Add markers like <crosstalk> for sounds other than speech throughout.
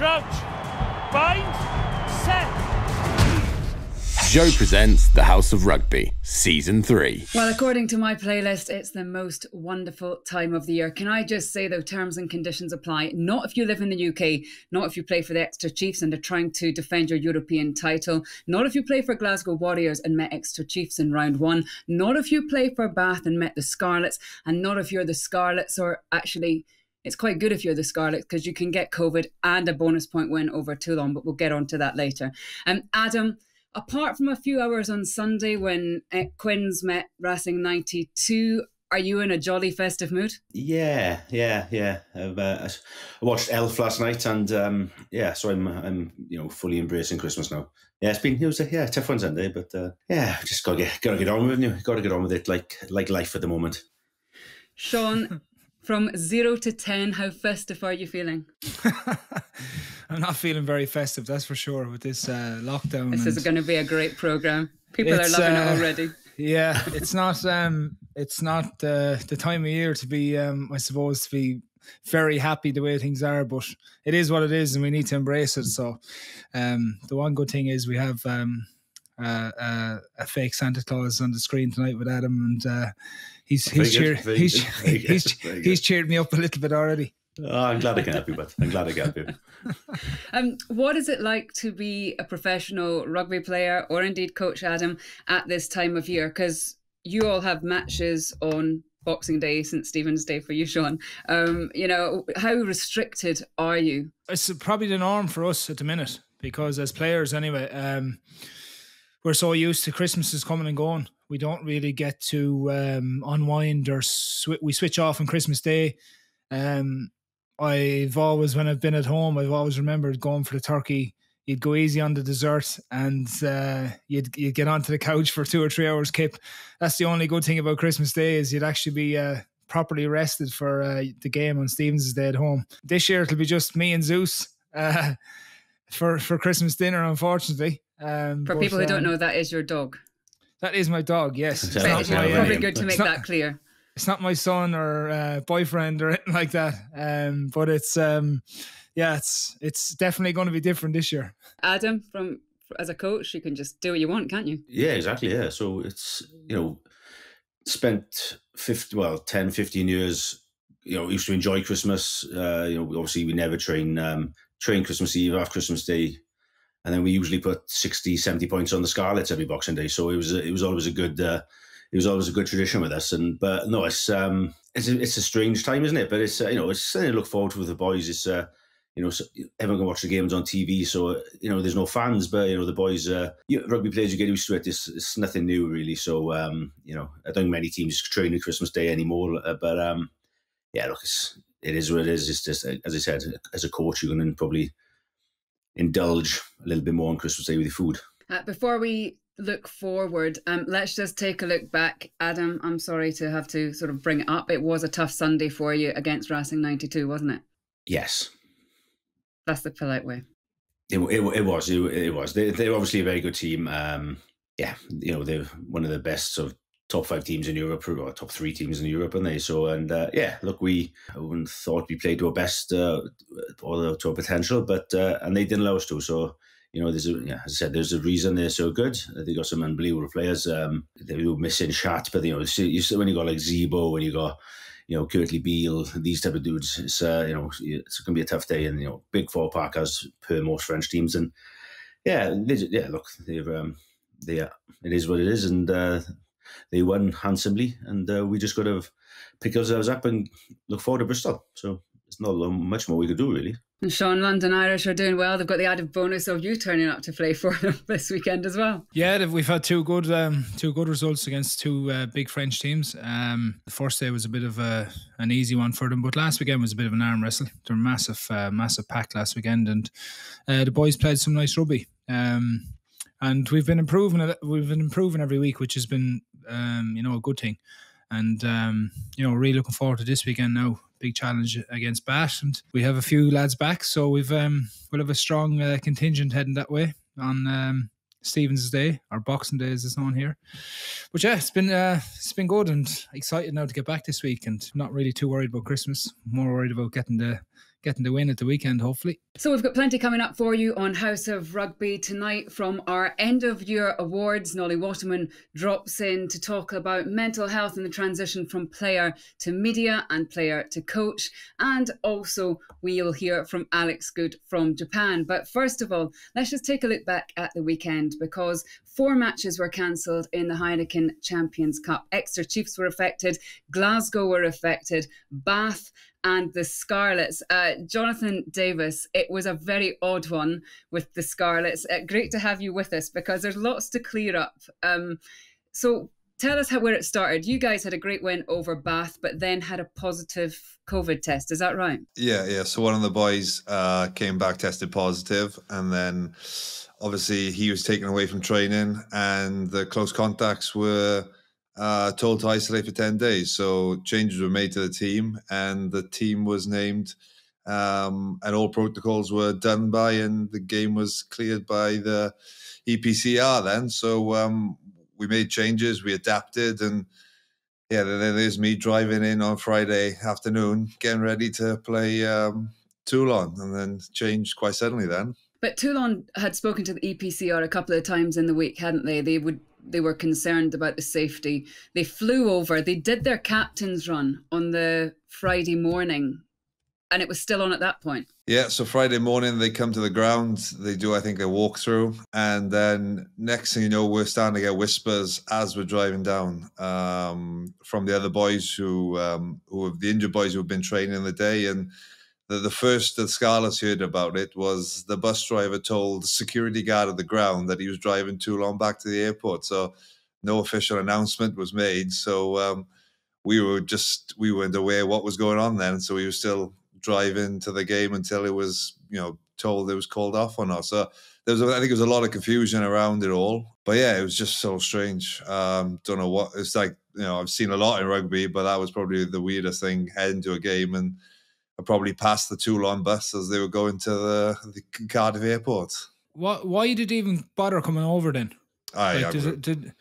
Crouch. Bind. Set. Joe presents The House of Rugby, Season 3. Well, according to my playlist, it's the most wonderful time of the year. Can I just say, though, terms and conditions apply? Not if you live in the UK, not if you play for the Exeter Chiefs and are trying to defend your European title, not if you play for Glasgow Warriors and met Exeter Chiefs in round one, not if you play for Bath and met the Scarlets, and not if you're the Scarlets or actually it's quite good if you're the Scarlets because you can get COVID and a bonus point win over Toulon, but we'll get on to that later. Um, Adam, apart from a few hours on Sunday when uh, Quins met Racing 92, are you in a jolly festive mood? Yeah, yeah, yeah. Uh, I watched Elf last night, and um, yeah, so I'm, I'm, you know, fully embracing Christmas now. Yeah, it's been it was a yeah tough one Sunday, but uh, yeah, just gotta get gotta get on with it. Gotta get on with it, like like life at the moment. Sean, from zero to ten, how festive are you feeling? <laughs> I'm not feeling very festive, that's for sure, with this uh, lockdown. This is going to be a great program. People are loving uh, it already. <laughs> Yeah, it's not. Um, it's not uh, the time of year to be. Um, I suppose to be very happy the way things are, but it is what it is, and we need to embrace it. So, um, the one good thing is we have um, uh, uh, a fake Santa Claus on the screen tonight with Adam, and uh, he's he's cheered he's <laughs> he's, he's cheered me up a little bit already. Oh, I'm glad I can help you, but I'm glad I can help you. <laughs> um, what is it like to be a professional rugby player, or indeed Coach Adam, at this time of year? Because you all have matches on Boxing Day, St Stephen's Day for you, Sean. Um, you know, how restricted are you? It's probably the norm for us at the minute because as players, anyway, um, we're so used to Christmas is coming and going. We don't really get to um, unwind or sw- we switch off on Christmas Day. Um, I've always, when I've been at home, I've always remembered going for the turkey. You'd go easy on the dessert, and uh, you'd you'd get onto the couch for two or three hours. Kip, that's the only good thing about Christmas Day is you'd actually be uh, properly rested for uh, the game on Stephen's Day at home. This year it'll be just me and Zeus uh, <laughs> for for Christmas dinner, unfortunately. Um, for but, people who um, don't know, that is your dog. That is my dog. Yes, it's, it's probably good to make not, that clear it's not my son or uh, boyfriend or anything like that. Um, but it's um, yeah, it's it's definitely going to be different this year. Adam, from as a coach, you can just do what you want, can't you? Yeah, exactly. Yeah, so it's you know spent 50 well 10 15 years you know used to enjoy christmas uh you know obviously we never train um train christmas eve after christmas day and then we usually put 60 70 points on the scarlets every boxing day so it was it was always a good uh, it was always a good tradition with us. And but no, it's um, it's a, it's a strange time, isn't it? But it's uh, you know, it's something to look forward to with the boys. It's uh, you know, everyone can watch the games on TV, so you know, there's no fans, but you know, the boys, uh, you, rugby players, you get used to it. It's, it's nothing new really. So um, you know, I don't think many teams train on Christmas Day anymore. Uh, but um, yeah, look, it's, it is what it is. It's just as I said, as a coach, you're going to probably indulge a little bit more on Christmas Day with your food. Uh, before we look forward, um, let's just take a look back. Adam, I'm sorry to have to sort of bring it up. It was a tough Sunday for you against Racing 92, wasn't it? Yes. That's the polite way. It, it, it was. It, it was. They, they're obviously a very good team. Um, yeah, you know, they're one of the best sort of top five teams in Europe, or top three teams in Europe, and they so and uh, yeah, look, we thought we played to our best uh, or to our potential, but uh, and they didn't allow us to. So you know, there's a, yeah, as I said, there's a reason they're so good. They got some unbelievable players. Um, they were missing shot, but you know, you when you got like Zebo, when you got you know Kurtley Beale, these type of dudes, it's uh, you know, it's going to be a tough day. And you know, big four pack as per most French teams, and yeah, they, yeah, look, they've um, they uh, it is what it is, and uh, they won handsomely, and uh, we just got to pick ourselves up and look forward to Bristol. So it's not much more we could do really. And Sean, London Irish are doing well. They've got the added bonus of you turning up to play for them <laughs> this weekend as well. Yeah, we've had two good um, two good results against two uh, big French teams. Um, the first day was a bit of a, an easy one for them, but last weekend was a bit of an arm wrestle. They were massive, uh, massive pack last weekend, and uh, the boys played some nice rugby. Um, and we've been improving. We've been improving every week, which has been, um, you know, a good thing. And um, you know, really looking forward to this weekend now big challenge against Bath, and we have a few lads back, so we've um, we'll have a strong uh, contingent heading that way on um, Stephen's Day or Boxing Day, as it's known here. But yeah, it's been uh, it's been good and excited now to get back this week, and not really too worried about Christmas. More worried about getting the getting the win at the weekend, hopefully. So we've got plenty coming up for you on House of Rugby tonight from our end of year awards. Nolli Waterman drops in to talk about mental health and the transition from player to media and player to coach. And also we'll hear from Alex Goode from Japan. But first of all, let's just take a look back at the weekend because four matches were cancelled in the Heineken Champions Cup. Exeter Chiefs were affected, Glasgow were affected, Bath and the Scarlets. Uh, Jonathan Davies, it was a very odd one with the Scarlets. Uh, great to have you with us because there's lots to clear up. Um, so tell us how where it started. You guys had a great win over Bath, but then had a positive COVID test. Is that right? Yeah, yeah. So one of the boys uh, came back tested positive, and then obviously he was taken away from training, and the close contacts were uh, told to isolate for 10 days. So changes were made to the team, and the team was named, um, and all protocols were done by, and the game was cleared by the EPCR then. So um, we made changes, we adapted, and yeah, then there's me driving in on Friday afternoon, getting ready to play um, Toulon, and then changed quite suddenly then. But Toulon had spoken to the EPCR a couple of times in the week, hadn't they? They would they were concerned about the safety. They flew over. They did their captain's run on the Friday morning, and it was still on at that point. Yeah, so Friday morning they come to the ground. They do, I think, a walkthrough, and then next thing you know, we're starting to get whispers as we're driving down um, from the other boys who, um, who have the injured boys who have been training in the day, and the, the first that Scarlets heard about it was the bus driver told the security guard at the ground that he was driving too long back to the airport. So no official announcement was made. So um, we were just we weren't aware what was going on then. So we were still driving into the game until it was you know told it was called off or not. So there was I think there was a lot of confusion around it all. But yeah, it was just so strange. Um, don't know what it's like. You know, I've seen a lot in rugby, but that was probably the weirdest thing heading to a game and I probably passed the Toulon bus as they were going to the, the Cardiff airport. What? Why did even bother coming over then? I, like, I did, it, did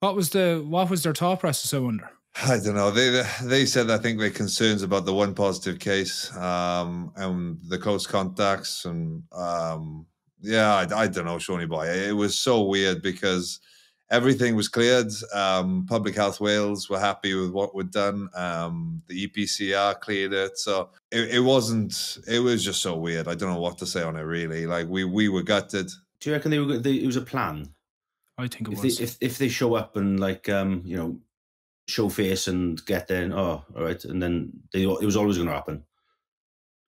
what was the what was their thought process? I wonder. I don't know. They they said I think they're concerns about the one positive case um, and the close contacts and um, yeah, I, I don't know, Shawnee boy. It was so weird because everything was cleared. Um, Public Health Wales were happy with what we'd done. Um, the EPCR cleared it, so it, it, wasn't. It was just so weird. I don't know what to say on it. Really, like we we were gutted. Do you reckon they were? They, it was a plan. I think it if was. They, if if they show up and like um you know show face and get there, and, oh all right, and then they it was always going to happen.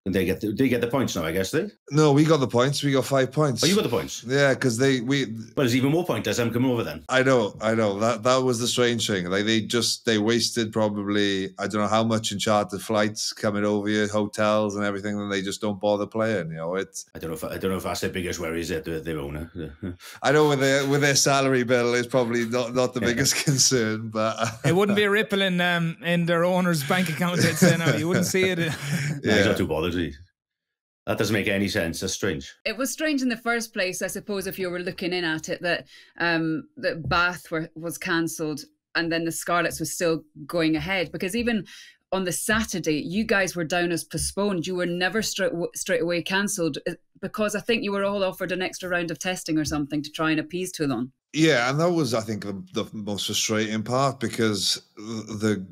And they get the, they get the points now, I guess they. No, we got the points. We got five points. Oh, you got the points. Yeah, because they we. Well, it's even more pointless. I'm coming over then. I know, I know. That that was the strange thing. Like they just they wasted probably I don't know how much in chartered flights coming over here, hotels and everything, and they just don't bother playing. You know, it's. I don't know if I don't know if that's their biggest worry is it their owner. <laughs> I know with their with their salary bill is probably not not the biggest <laughs> concern, but it wouldn't be a ripple in um in their owner's bank account. I'd say no, you wouldn't see it. <laughs> yeah, he's not too bothered. That doesn't make any sense. That's strange. It was strange in the first place, I suppose, if you were looking in at it, that um, that Bath were, was cancelled and then the Scarlets was still going ahead. Because even on the Saturday, you guys were down as postponed. You were never straight straight away cancelled uh, because I think you were all offered an extra round of testing or something to try and appease Toulon. Yeah, and that was, I think, the, the most frustrating part because the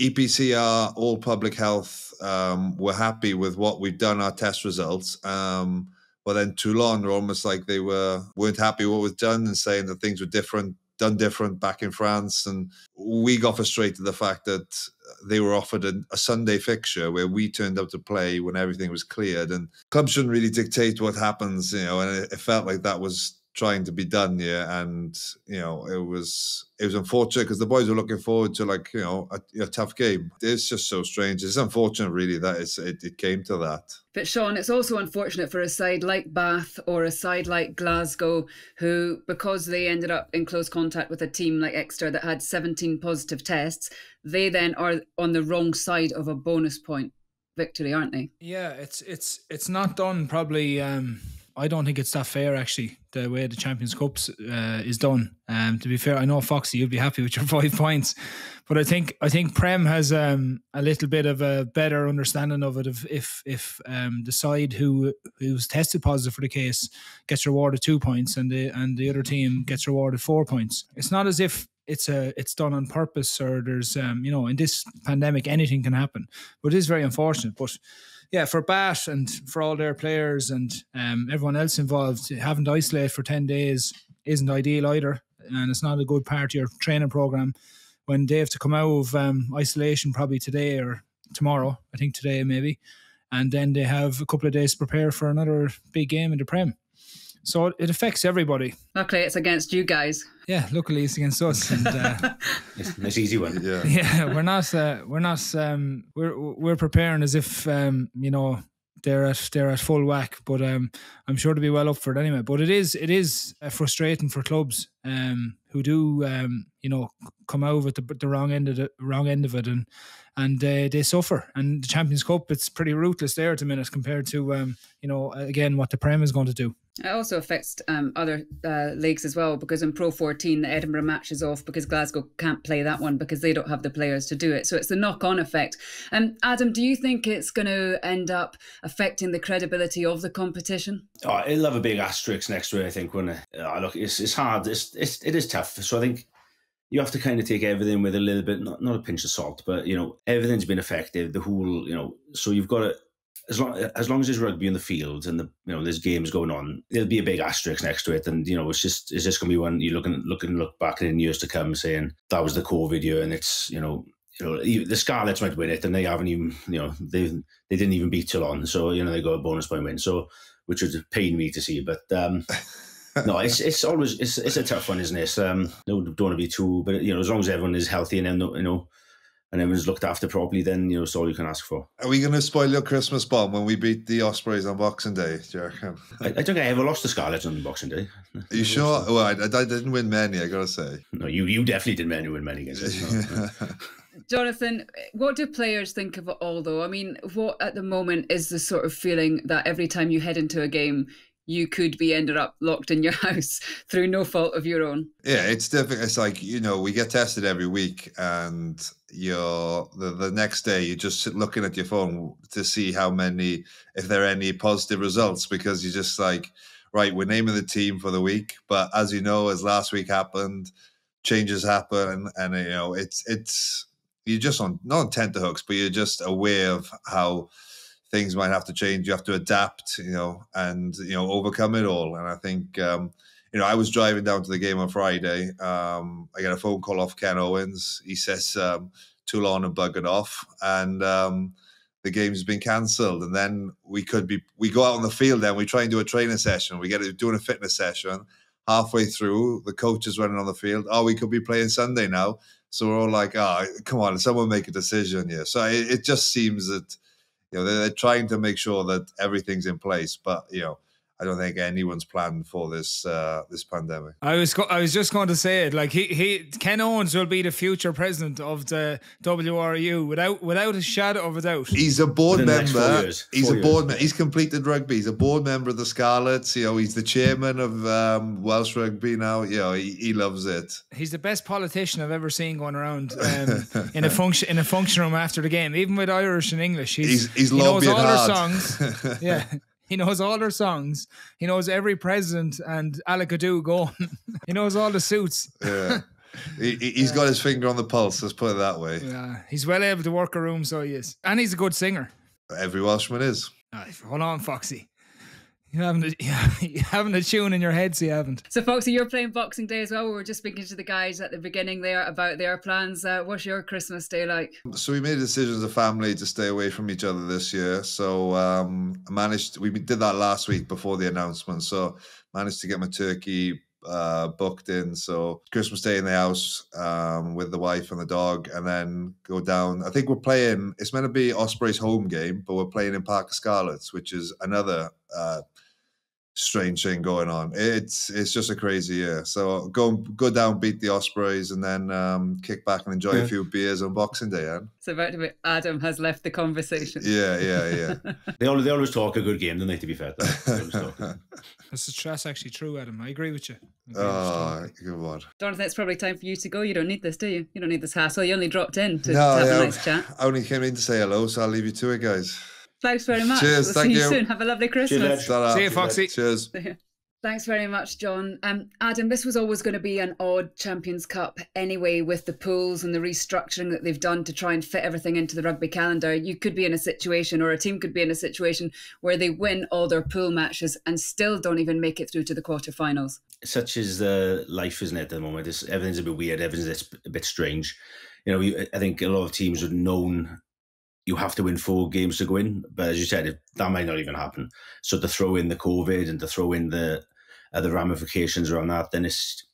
EPCR, all public health, um, were happy with what we've done, our test results. Um, but then Toulon were almost like they were weren't happy with what was done and saying that things were different, done different back in France. And we got frustrated the fact that they were offered a, a Sunday fixture where we turned up to play when everything was cleared. And clubs shouldn't really dictate what happens, you know. And it, it felt like that was trying to be done yeah and you know it was it was unfortunate because the boys were looking forward to like you know a, a, tough game. It's just so strange. It's unfortunate really that it's, it, it came to that. But sean it's also unfortunate for a side like bath or a side like glasgow who because they ended up in close contact with a team like exeter that had 17 positive tests they then are on the wrong side of a bonus point victory aren't they? Yeah it's it's it's not done probably um I don't think it's that fair actually. The way the Champions Cups uh, is done. Um, to be fair, I know Foxy, you'd be happy with your <laughs> five points, but I think I think Prem has um, a little bit of a better understanding of it. If if, if um, the side who who's tested positive for the case gets rewarded two points and the and the other team gets rewarded four points, it's not as if it's a it's done on purpose or there's um, you know in this pandemic anything can happen, but it is very unfortunate, but yeah, for Bat and for all their players and um, everyone else involved, having to isolate for 10 days isn't ideal either. And it's not a good part of your training program when they have to come out of um, isolation probably today or tomorrow, I think today maybe. And then they have a couple of days to prepare for another big game in the Prem. So it affects everybody. Luckily, it's against you guys. Yeah, luckily it's against us. And, uh, <laughs> it's, it's easy one. Yeah. <laughs> yeah, we're not. Uh, we're not. Um, we're we're preparing as if um, you know they're at they're at full whack. But um, I'm sure to be well up for it anyway. But it is it is uh, frustrating for clubs um, who do um, you know come out of the, the wrong end of the wrong end of it and and uh, they suffer. And the Champions Cup, it's pretty ruthless there at the minute compared to um, you know again what the Prem is going to do. It also affects um, other uh, leagues as well because in Pro 14, the Edinburgh match is off because Glasgow can't play that one because they don't have the players to do it. So it's a knock on effect. Um, Adam, do you think it's going to end up affecting the credibility of the competition? Oh, it'll have a big asterisk next to it, I think. When it? Oh, look, it's, it's hard. It's, it's, it is tough. So I think you have to kind of take everything with a little bit, not, not a pinch of salt, but, you know, everything's been affected. The whole, you know, so you've got to as long as long as there's rugby in the field and the you know there's games going on, there'll be a big asterisk next to it. And you know, it's just is this going to be one you looking looking look back in years to come, saying that was the COVID year, and it's you know. You know, the Scarlets might win it, and they haven't even, you know, they they didn't even beat Toulon, so you know they got a bonus point win. So, which would pain me to see, but um, no, <laughs> it's it's always it's it's a tough one, isn't it? Um, no, don't want to be too, but you know, as long as everyone is healthy and you know and everyone's looked after properly, then you know, it's all you can ask for. Are we going to spoil your Christmas bomb when we beat the Ospreys on Boxing Day? Do you reckon? I, I don't think I ever lost the Scarlets on Boxing Day. Are you sure? Well, I, I, didn't win many. I gotta say. No, you you definitely didn't win many against us. <laughs> Jonathan, what do players think of it all, though? I mean, what at the moment is the sort of feeling that every time you head into a game, you could be ended up locked in your <laughs> house through no fault of your own. Yeah, it's difficult. It's like you know we get tested every week, and you're the, the next day you're just looking at your phone to see how many, if there are any positive results, because you're just like, right, we're naming the team for the week, but as you know, as last week happened, changes happen, and, and you know it's it's you're just on not on tenterhooks, but you're just aware of how things might have to change. You have to adapt, you know, and you know overcome it all. And I think um, you know I was driving down to the game on Friday. Um, I get a phone call off Ken Owens. He says um, Toulon and buggered off, and um, the game's been cancelled. And then we could be we go out on the field. Then we try and do a training session. We get it doing a fitness session. Halfway through, the coach is running on the field. Oh, we could be playing Sunday now. So we're all like, oh, come on, someone make a decision. Yeah. So it, it just seems that you know they're, they're trying to make sure that everything's in place but you know I don't think anyone's planned for this uh, this pandemic. I was I was just going to say it. Like he, he Ken Owens will be the future president of the WRU without without a shadow of a doubt. He's a board member. Years, he's a board member. He's completed rugby. He's a board member of the Scarlets. You know, he's the chairman of um, Welsh Rugby now. You know, he, he loves it. He's the best politician I've ever seen going around <laughs> um, in a function in a function room after the game, even with Irish and English. He's, he's, he's he knows all hard. songs. <laughs> yeah. <laughs> He knows all their songs. He knows every president and Alakadu going. <laughs> he knows all the suits. Yeah. <laughs> he, has got his finger on the pulse, let's put it that way. Yeah. He's well able to work a room, so he is. And he's a good singer. Every Welshman is. hold on, Foxy. You haven't a, <laughs> you haven't a tune in your head, so you haven't. So, Foxy, you're playing Boxing Day as well. We were just speaking to the guys at the beginning there about their plans. Uh, what's your Christmas day like? So we made a decision as a family to stay away from each other this year. So um, I managed. We did that last week before the announcement. So managed to get my turkey uh, booked in. So Christmas Day in the house um, with the wife and the dog, and then go down. I think we're playing. It's meant to be Osprey's home game, but we're playing in Parc y Scarlets, which is another uh, strange thing going on. It's it's just a crazy year. So go go down, beat the Ospreys, and then um, kick back and enjoy yeah. a few beers on Boxing Day. Yeah? So about to be, Adam has left the conversation. Yeah, yeah, yeah. <laughs> they always they always talk a good game, don't they? To be fair, this is that's <laughs> actually true, Adam. I agree with you. oh, good one. Jonathan, it's probably time for you to go. You don't need this, do you? You don't need this hassle. You only dropped in to, no, to have yeah, a nice chat. I only came in to say hello, so I'll leave you to it, guys. Thanks very much. Cheers. We'll thank see you. you soon. Have a lovely Christmas. Cheers, see you, Foxy. Cheers. <laughs> Thanks very much, John. Um, Adam, this was always going to be an odd Champions Cup anyway, with the pools and the restructuring that they've done to try and fit everything into the rugby calendar. You could be in a situation, or a team could be in a situation, where they win all their pool matches and still don't even make it through to the quarterfinals. Such is the life, isn't it, at the moment? It's, everything's a bit weird, everything's a bit strange. You know, I think a lot of teams have known you have to win four games to go in. But as you said, that might not even happen. So to throw in the COVID and to throw in the uh, the ramifications around that, then it's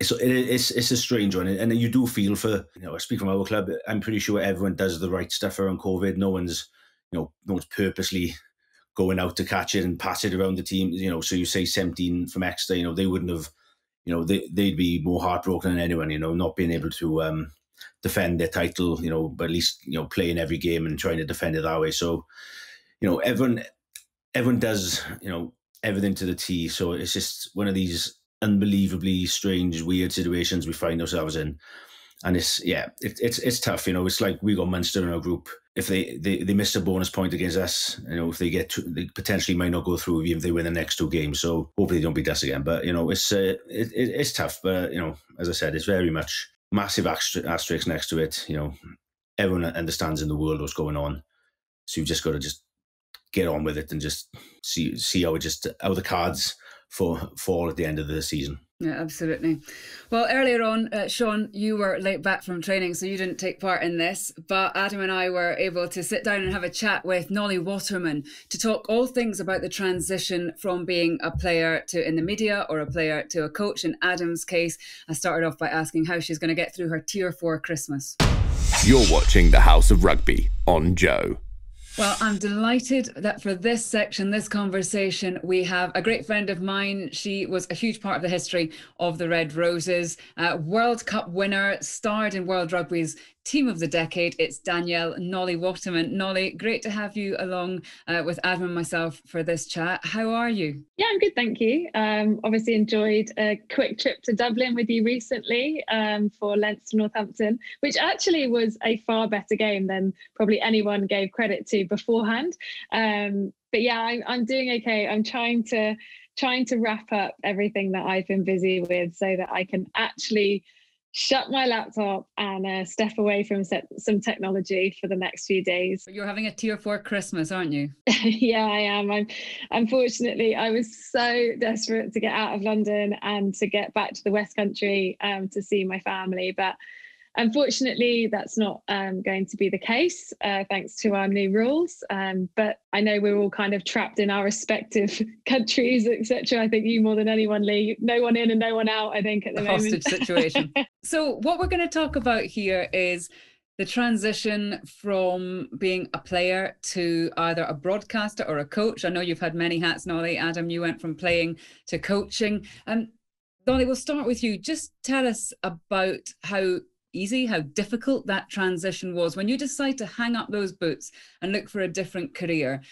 it's it's it's a strange one, and you do feel for you know. I speak from our club. I'm pretty sure everyone does the right stuff around COVID. No one's you know no one's purposely going out to catch it and pass it around the team. You know, so you say 17 from Exeter. You know, they wouldn't have. You know, they they'd be more heartbroken than anyone. You know, not being able to um, defend their title. You know, but at least you know playing every game and trying to defend it that way. So, you know, everyone everyone does you know everything to the T. So it's just one of these unbelievably strange, weird situations we find ourselves in. And it's yeah, it, it's it's tough. You know, it's like we got Munster in our group. If they, they they miss a bonus point against us, you know, if they get to, they potentially might not go through even if they win the next two games. So hopefully they don't beat us again. But you know, it's uh, it, it, it's tough. But you know, as I said, it's very much massive asterisk next to it. You know, everyone understands in the world what's going on. So you've just got to just get on with it and just see see how it just how the cards fall at the end of the season. Yeah, absolutely. Well, earlier on, uh, Sean, you were late back from training, so you didn't take part in this. But Adam and I were able to sit down and have a chat with Nolli Waterman to talk all things about the transition from being a player to in the media or a player to a coach. In Adam's case, I started off by asking how she's going to get through her tier four Christmas. You're watching the House of Rugby on Joe. Well, I'm delighted that for this section, this conversation, we have a great friend of mine. She was a huge part of the history of the Red Roses, uh, World Cup winner, starred in World Rugby's team of the decade. It's Danielle Nolli Waterman. Nolli, great to have you along uh, with Adam and myself for this chat. How are you? Yeah, I'm good, thank you. Um, obviously enjoyed a quick trip to Dublin with you recently um, for Leinster Northampton, which actually was a far better game than probably anyone gave credit to beforehand. Um, but yeah, I'm, I'm doing okay. I'm trying to trying to wrap up everything that I've been busy with so that I can actually shut my laptop and uh, step away from some technology for the next few days. You're having a tier four Christmas, aren't you? <laughs> yeah, I am. I'm, unfortunately, I was so desperate to get out of London and to get back to the West Country um, to see my family, but Unfortunately, that's not um, going to be the case uh, thanks to our new rules. Um, but I know we're all kind of trapped in our respective <laughs> countries, etc. I think you more than anyone, Lee. No one in and no one out. I think at the, the moment. Hostage situation. <laughs> so what we're going to talk about here is the transition from being a player to either a broadcaster or a coach. I know you've had many hats, Nolli. Adam, you went from playing to coaching. Um, Nolli, we'll start with you. Just tell us about how easy, how difficult that transition was. When you decide to hang up those boots and look for a different career,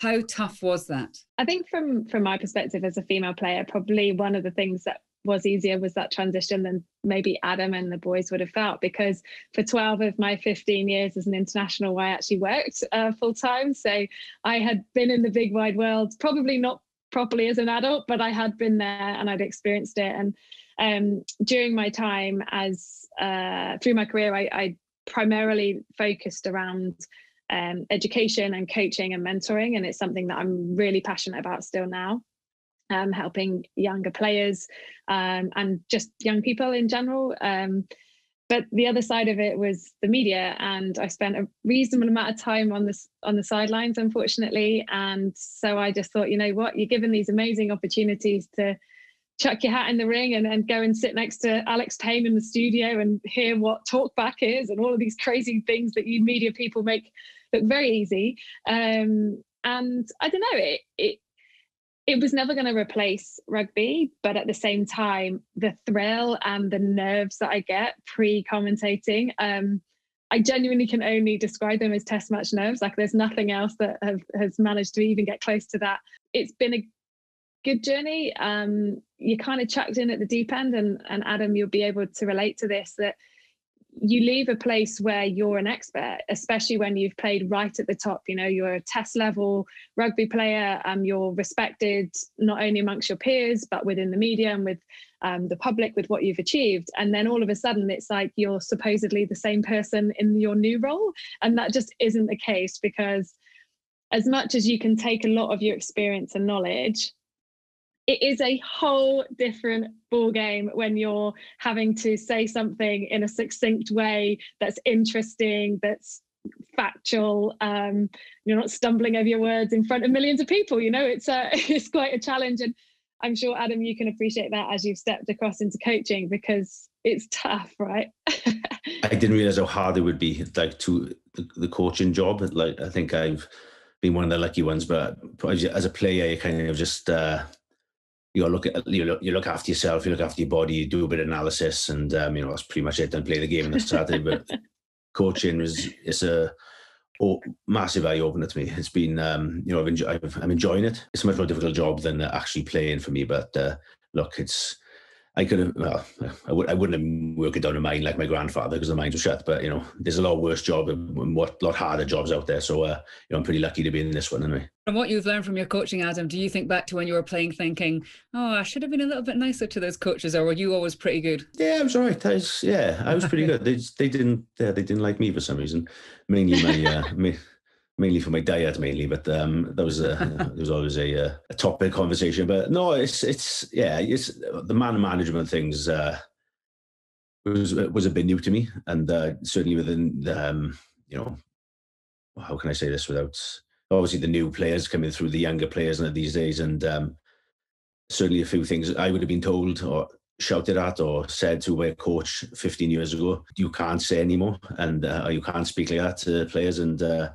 how tough was that? I think from from my perspective as a female player, probably one of the things that was easier was that transition than maybe Adam and the boys would have felt because for 12 of my 15 years as an international, I actually worked uh, full time. So I had been in the big wide world, probably not properly as an adult, but I had been there and I'd experienced it. And um, during my time as uh, through my career, I, I primarily focused around um, education and coaching and mentoring, and it's something that I'm really passionate about still now. Um, helping younger players um, and just young people in general. But the other side of it was the media, and I spent a reasonable amount of time on this on the sidelines, unfortunately. And so I just thought, you know what, you're given these amazing opportunities to chuck your hat in the ring and, and go and sit next to Alex Payne in the studio and hear what talkback is and all of these crazy things that you media people make look very easy. Um, and I don't know, it, it it was never going to replace rugby, but at the same time, the thrill and the nerves that I get pre commentating, um, I genuinely can only describe them as test match nerves. Like there's nothing else that have, has managed to even get close to that. It's been a good journey. Um, you kind of chucked in at the deep end, and and Adam, you'll be able to relate to this that you leave a place where you're an expert, especially when you've played right at the top. You know, you're a test level rugby player. Um, you're respected not only amongst your peers, but within the media and with um, the public with what you've achieved. And then all of a sudden, it's like you're supposedly the same person in your new role. And that just isn't the case because as much as you can take a lot of your experience and knowledge it is a whole different ball game when you're having to say something in a succinct way that's interesting that's factual um, you're not stumbling over your words in front of millions of people you know it's a <laughs> it's quite a challenge. And i'm sure adam you can appreciate that as you've stepped across into coaching because it's tough right? <laughs> I didn't realize how hard it would be like to the, the coaching job. Like i think i've been one of the lucky ones but as a player you kind of just uh you look at you look you look after yourself, you look after your body, you do a bit of analysis, and um, you know that's pretty much it. Don't play the game on the Saturday, but <laughs> coaching is it's a oh, massive eye opener to me. It's been um, you know I've enjoy, i am enjoying it. It's a much more difficult job than actually playing for me, but uh, look, it's I could have, well, I, would, I wouldn't have worked it down a mine like my grandfather because the mines were shut. But, you know, there's a lot worse job and what lot harder jobs out there. So, uh, you know, I'm pretty lucky to be in this one anyway. From what you've learned from your coaching, Adam, do you think back to when you were playing thinking, oh, I should have been a little bit nicer to those coaches or were you always pretty good? Yeah, I was all right. I was, yeah, I was pretty <laughs> good. They, they didn't, yeah, they didn't like me for some reason. Mainly my, uh, <laughs> me, mainly for my diet mainly but um that was a <laughs> there was always a, uh, a topic conversation but no it's it's yeah it's the man management things uh was was a bit new to me and uh certainly within the, um you know how can i say this without obviously the new players coming through the younger players in these days and um certainly a few things i would have been told or shouted at or said to a coach 15 years ago you can't say anymore and uh, you can't speak like that to players and uh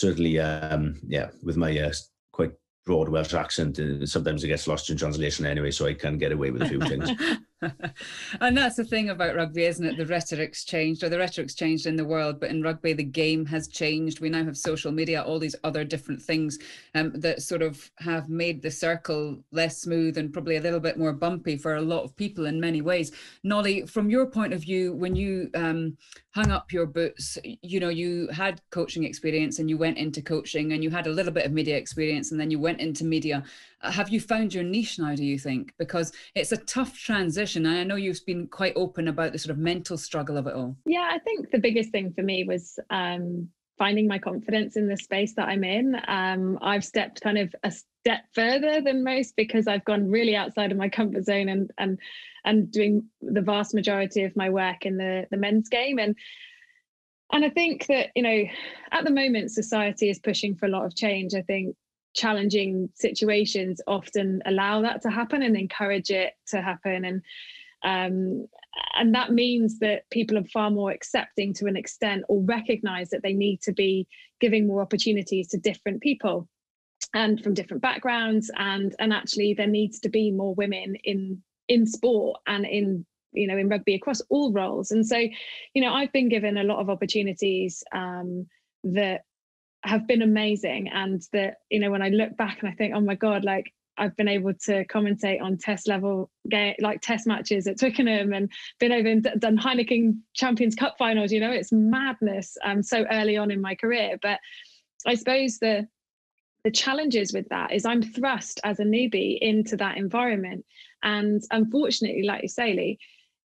certainly, um, yeah, with my uh, quite broad Welsh accent, uh, sometimes it gets lost in translation anyway, so I can get away with a few things. <laughs> <laughs> and that's the thing about rugby, isn't it? The rhetoric's changed, or the rhetoric's changed in the world, but in rugby, the game has changed. We now have social media, all these other different things um, that sort of have made the circle less smooth and probably a little bit more bumpy for a lot of people in many ways. Nolli, from your point of view, when you um, hung up your boots, you know, you had coaching experience and you went into coaching and you had a little bit of media experience and then you went into media have you found your niche now do you think? Because it's a tough transition and i know you've been quite open about the sort of mental struggle of it all. Yeah i think the biggest thing for me was um, finding my confidence in the space that i'm in. Um, i've stepped kind of a step further than most because i've gone really outside of my comfort zone and and and doing the vast majority of my work in the the men's game. And and I think that, you know, at the moment, society is pushing for a lot of change. I think challenging situations often allow that to happen and encourage it to happen. And um, and that means that people are far more accepting to an extent or recognize that they need to be giving more opportunities to different people and from different backgrounds. And and actually there needs to be more women in in sport and in you know in rugby across all roles. And so you know i've been given a lot of opportunities um, that have been amazing and that you know when i look back and i think oh my god like I've been able to commentate on test level game, like test matches at Twickenham and been over and done Heineken Champions Cup finals. You know, it's madness um, so early on in my career. But I suppose the the challenges with that is I'm thrust as a newbie into that environment. And unfortunately, like you say, Lee,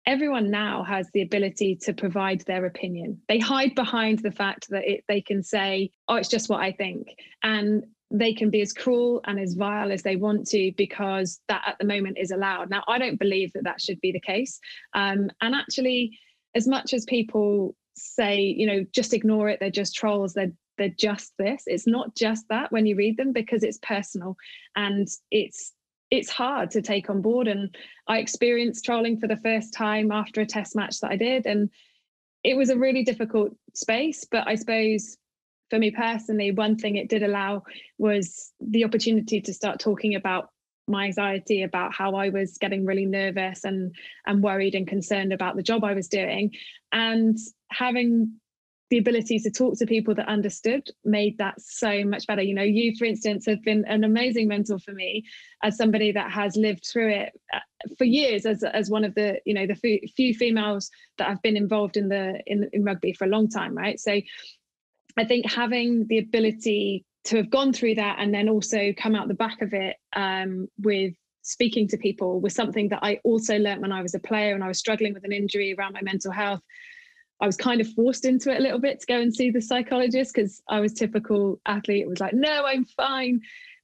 everyone now has the ability to provide their opinion. They hide behind the fact that it, they can say, oh, it's just what I think. And they can be as cruel and as vile as they want to because that at the moment is allowed. Now, I don't believe that that should be the case. Um, and actually, as much as people say, you know, just ignore it, they're just trolls, they're they're just this. It's not just that when you read them because it's personal and it's it's hard to take on board. And I experienced trolling for the first time after a test match that I did. And it was a really difficult space. But I suppose for me personally, one thing it did allow was the opportunity to start talking about my anxiety about how I was getting really nervous and and worried and concerned about the job I was doing and having the ability to talk to people that understood made that so much better you know you for instance have been an amazing mentor for me as somebody that has lived through it uh, for years as as one of the you know the few females that have been involved in the in, in rugby for a long time right so I think having the ability to have gone through that and then also come out the back of it um, with speaking to people was something that I also learnt when I was a player and I was struggling with an injury around my mental health. I was kind of forced into it a little bit to go and see the psychologist because I was typical athlete. It was like, no, I'm fine.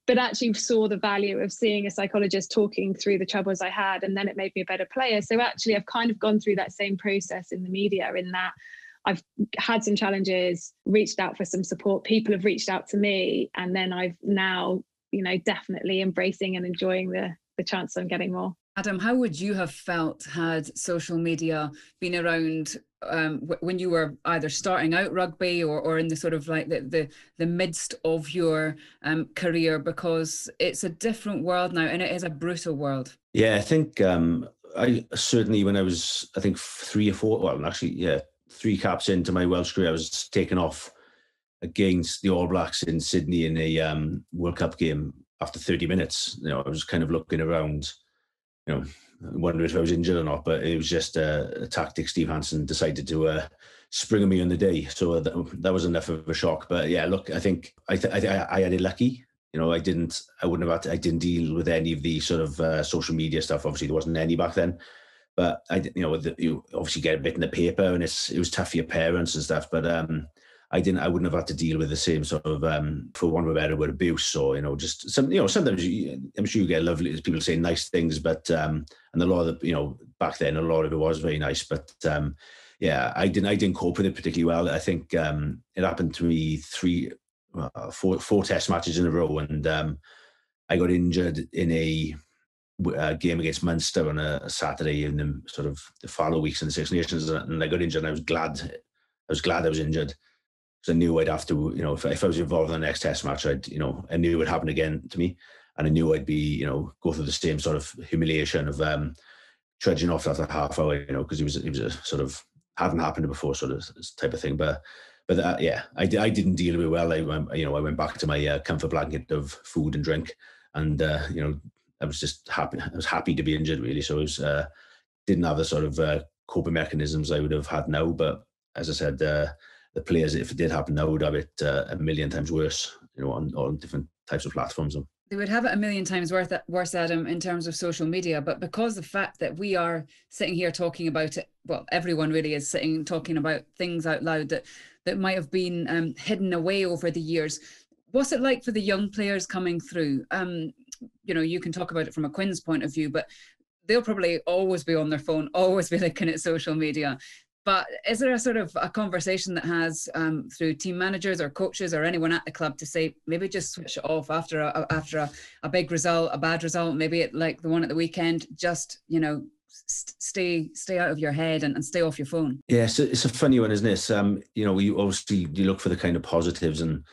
But actually saw the value of seeing a psychologist talking through the troubles I had, and then it made me a better player. So actually, I've kind of gone through that same process in the media in that I've had some challenges, reached out for some support. People have reached out to me, and then I've now, you know, definitely embracing and enjoying the the chance I'm getting more. Adam, how would you have felt had social media been around um, when you were either starting out rugby or, or in the sort of like the the, the midst of your um, career? Because it's a different world now, and it is a brutal world. Yeah, I think um, I certainly when I was I think three or four. Well, actually, yeah, three caps into my Welsh career, I was taken off against the All Blacks in Sydney in a um, World Cup game after 30 minutes. You know, I was kind of looking around, you know, wondering if I was injured or not, but it was just a, a tactic Steve Hansen decided to uh, spring me on the day. So that, that, was enough of a shock. But yeah, look, I think I, th- I, I had it lucky. You know, I didn't, I wouldn't have had to, I didn't deal with any of the sort of uh, social media stuff. Obviously, there wasn't any back then. But I, you know, the, you obviously get a bit in the paper, and it's it was tough for your parents and stuff. But um, I didn't, I wouldn't have had to deal with the same sort of, um, for one of a better word, abuse or you know, just some, you know, sometimes you, I'm sure you get lovely people say nice things, but um, and a lot of the, you know, back then a lot of it was very nice, but um, yeah, I didn't, I didn't cope with it particularly well. I think um, it happened to me three, uh, four, four test matches in a row, and um, I got injured in a uh, game against Munster on a, Saturday in the sort of the follow weeks in the Six Nations, and I got injured. and I was glad. I was glad I was injured I knew I'd have to. You know, if, if I was involved in the next Test match, I'd you know I knew it would happen again to me, and I knew I'd be you know go through the same sort of humiliation of um, trudging off after half hour. You know, because it was it was a sort of hadn't happened before sort of type of thing, but. But uh, yeah, I, I didn't deal with it well. I, you know, I went back to my uh, comfort blanket of food and drink, and uh, you know, I was just happy. I was happy to be injured, really. So I was uh, didn't have the sort of uh, coping mechanisms I would have had now. But as I said, uh, the players, if it did happen now, would have it uh, a million times worse. You know, on, on different types of platforms. They would have it a million times worse, Adam, in terms of social media. But because the fact that we are sitting here talking about it, well, everyone really is sitting talking about things out loud that that might have been um, hidden away over the years. What's it like for the young players coming through? Um, you know, you can talk about it from a Quins point of view, but they'll probably always be on their phone, always be <laughs> looking at social media. But is there a sort of a conversation that has um, through team managers or coaches or anyone at the club to say maybe just switch it off after a, after a, a big result, a bad result, maybe it, like the one at the weekend, just you know stay stay out of your head and, and stay off your phone. Yeah, it's a, it's a funny one, isn't it? Um, you know, we obviously you look for the kind of positives and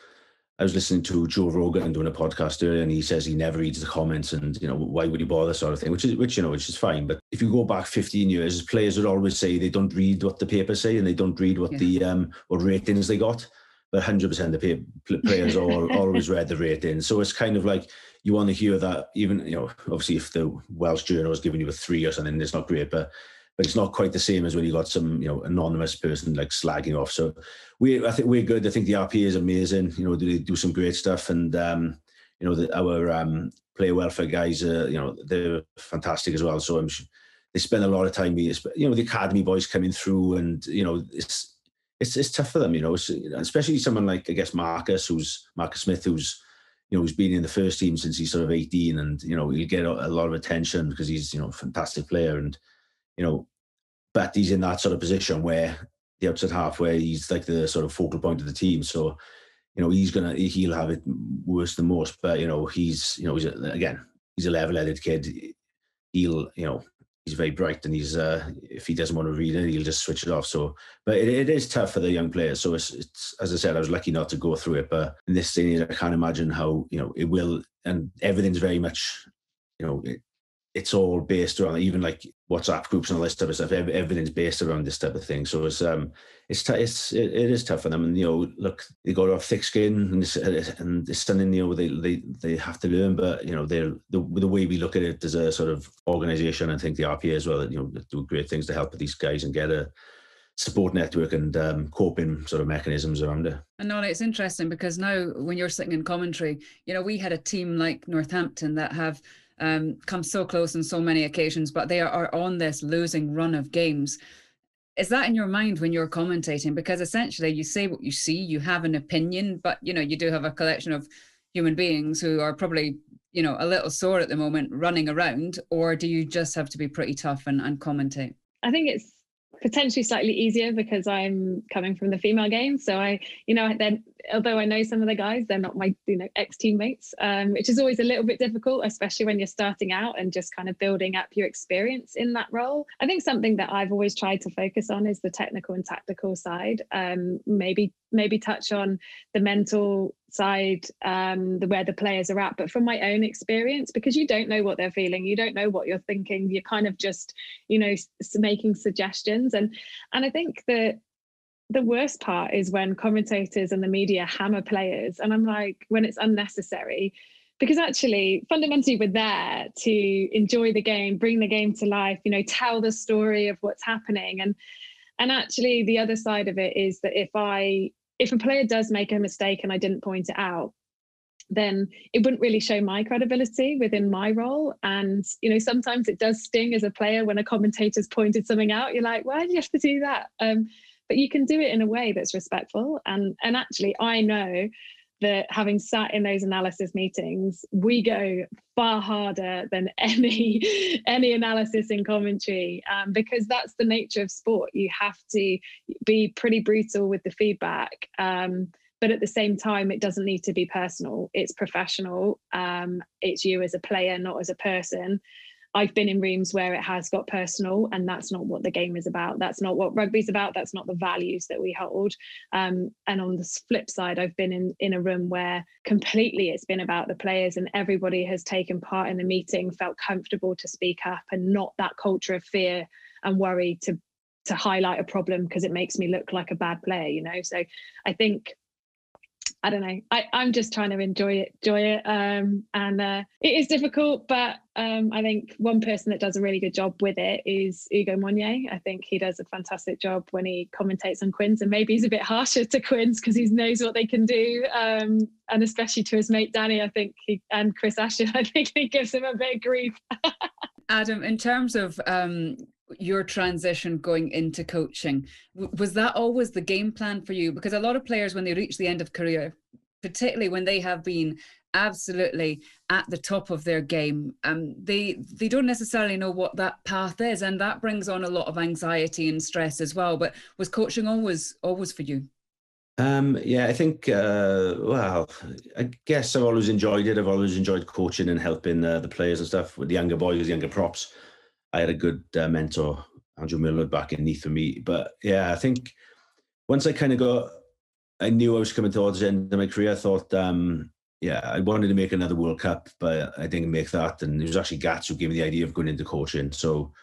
I was listening to Joe Rogan doing a podcast earlier, and he says he never reads the comments, and you know why would he bother, sort of thing. Which is which you know which is fine. But if you go back 15 years, players would always say they don't read what the papers say, and they don't read what yeah. the um what ratings they got. But 100% the players all <laughs> always read the ratings. So it's kind of like you want to hear that, even you know, obviously if the Welsh journal is giving you a three or something, it's not great, but but it's not quite the same as when you got some you know anonymous person like slagging off. So we I think we're good. I think the RP is amazing. You know they do some great stuff, and um, you know the, our um, player welfare guys, uh, you know they're fantastic as well. So I'm they spend a lot of time. You know the academy boys coming through, and you know it's it's it's tough for them. You know, especially someone like I guess Marcus, who's Marcus Smith, who's you know, who's been in the first team since he's sort of 18 and, you know, he'll get a, a lot of attention because he's, you know, a fantastic player. And, you know, but he's in that sort of position where the outside half where he's like the sort of focal point of the team. So, you know, he's gonna he'll have it worse than most. But you know, he's you know he's a, again he's a level-headed kid. He'll you know he's very bright and he's uh, if he doesn't want to read it he'll just switch it off so but it, it is tough for the young players so it's, it's as i said i was lucky not to go through it but in this day i can't imagine how you know it will and everything's very much you know it's all based around even like WhatsApp groups and all this type of stuff. Everything's based around this type of thing. So it's um it's t- it's it, it is tough for them. And you know, look, they got off thick skin and it's, and it's something you know they they they have to learn. But you know, they're the the way we look at it as a sort of organization. I think the RPA as well. That you know do great things to help these guys and get a support network and um, coping sort of mechanisms around it. And no, it's interesting because now when you're sitting in commentary, you know, we had a team like Northampton that have um, come so close on so many occasions, but they are on this losing run of games. Is that in your mind when you're commentating? Because essentially, you say what you see, you have an opinion, but you know you do have a collection of human beings who are probably you know a little sore at the moment, running around, or do you just have to be pretty tough and, and commentate? I think it's potentially slightly easier because I'm coming from the female game. So I, you know, then although I know some of the guys, they're not my, you know, ex teammates, um, which is always a little bit difficult, especially when you're starting out and just kind of building up your experience in that role. I think something that I've always tried to focus on is the technical and tactical side. Um, maybe maybe touch on the mental side, um, the where the players are at. But from my own experience, because you don't know what they're feeling, you don't know what you're thinking. You're kind of just, you know, making suggestions. And and I think that the worst part is when commentators and the media hammer players, and I'm like, when it's unnecessary. Because actually, fundamentally, we're there to enjoy the game, bring the game to life, you know, tell the story of what's happening. And and actually the other side of it is that if i if a player does make a mistake and I didn't point it out, then it wouldn't really show my credibility within my role. And, you know, sometimes it does sting as a player when a commentator's pointed something out. You're like, why do you have to do that? Um, but you can do it in a way that's respectful. And and actually I know that having sat in those analysis meetings, we go far harder than <laughs> any any analysis in commentary um, because that's the nature of sport. You have to be pretty brutal with the feedback. Um, but at the same time, it doesn't need to be personal. It's professional. Um, it's you as a player, not as a person. I've been in rooms where it has got personal, and that's not what the game is about. That's not what rugby's about. That's not the values that we hold. Um, and on the flip side, I've been in in a room where completely it's been about the players, and everybody has taken part in the meeting, felt comfortable to speak up, and not that culture of fear and worry to to highlight a problem because it makes me look like a bad player. You know, so I think I don't know. I, I'm just trying to enjoy it, enjoy it. Um, and uh, it is difficult, but um, I think one person that does a really good job with it is Ugo Monye. I think he does a fantastic job when he commentates on Quins, and maybe he's a bit harsher to Quins because he knows what they can do. Um, and especially to his mate Danny, I think he and Chris Ashton, <laughs> I think he gives him a bit of grief. Adam, in terms of um, your transition going into coaching was that always the game plan for you because a lot of players when they reach the end of career particularly when they have been absolutely at the top of their game um, they they don't necessarily know what that path is and that brings on a lot of anxiety and stress as well but was coaching always always for you um, yeah, I think, uh, well, I guess I've always enjoyed it. I've always enjoyed coaching and helping uh, the players and stuff with the younger boys, younger props. I had a good uh, mentor, Andrew Miller, back in Neath for me. But yeah, I think once I kind of got, I knew I was coming towards the end of my career. I thought, um, yeah, I wanted to make another World Cup, but I didn't make that. And it was actually Gats who gave me the idea of going into coaching. So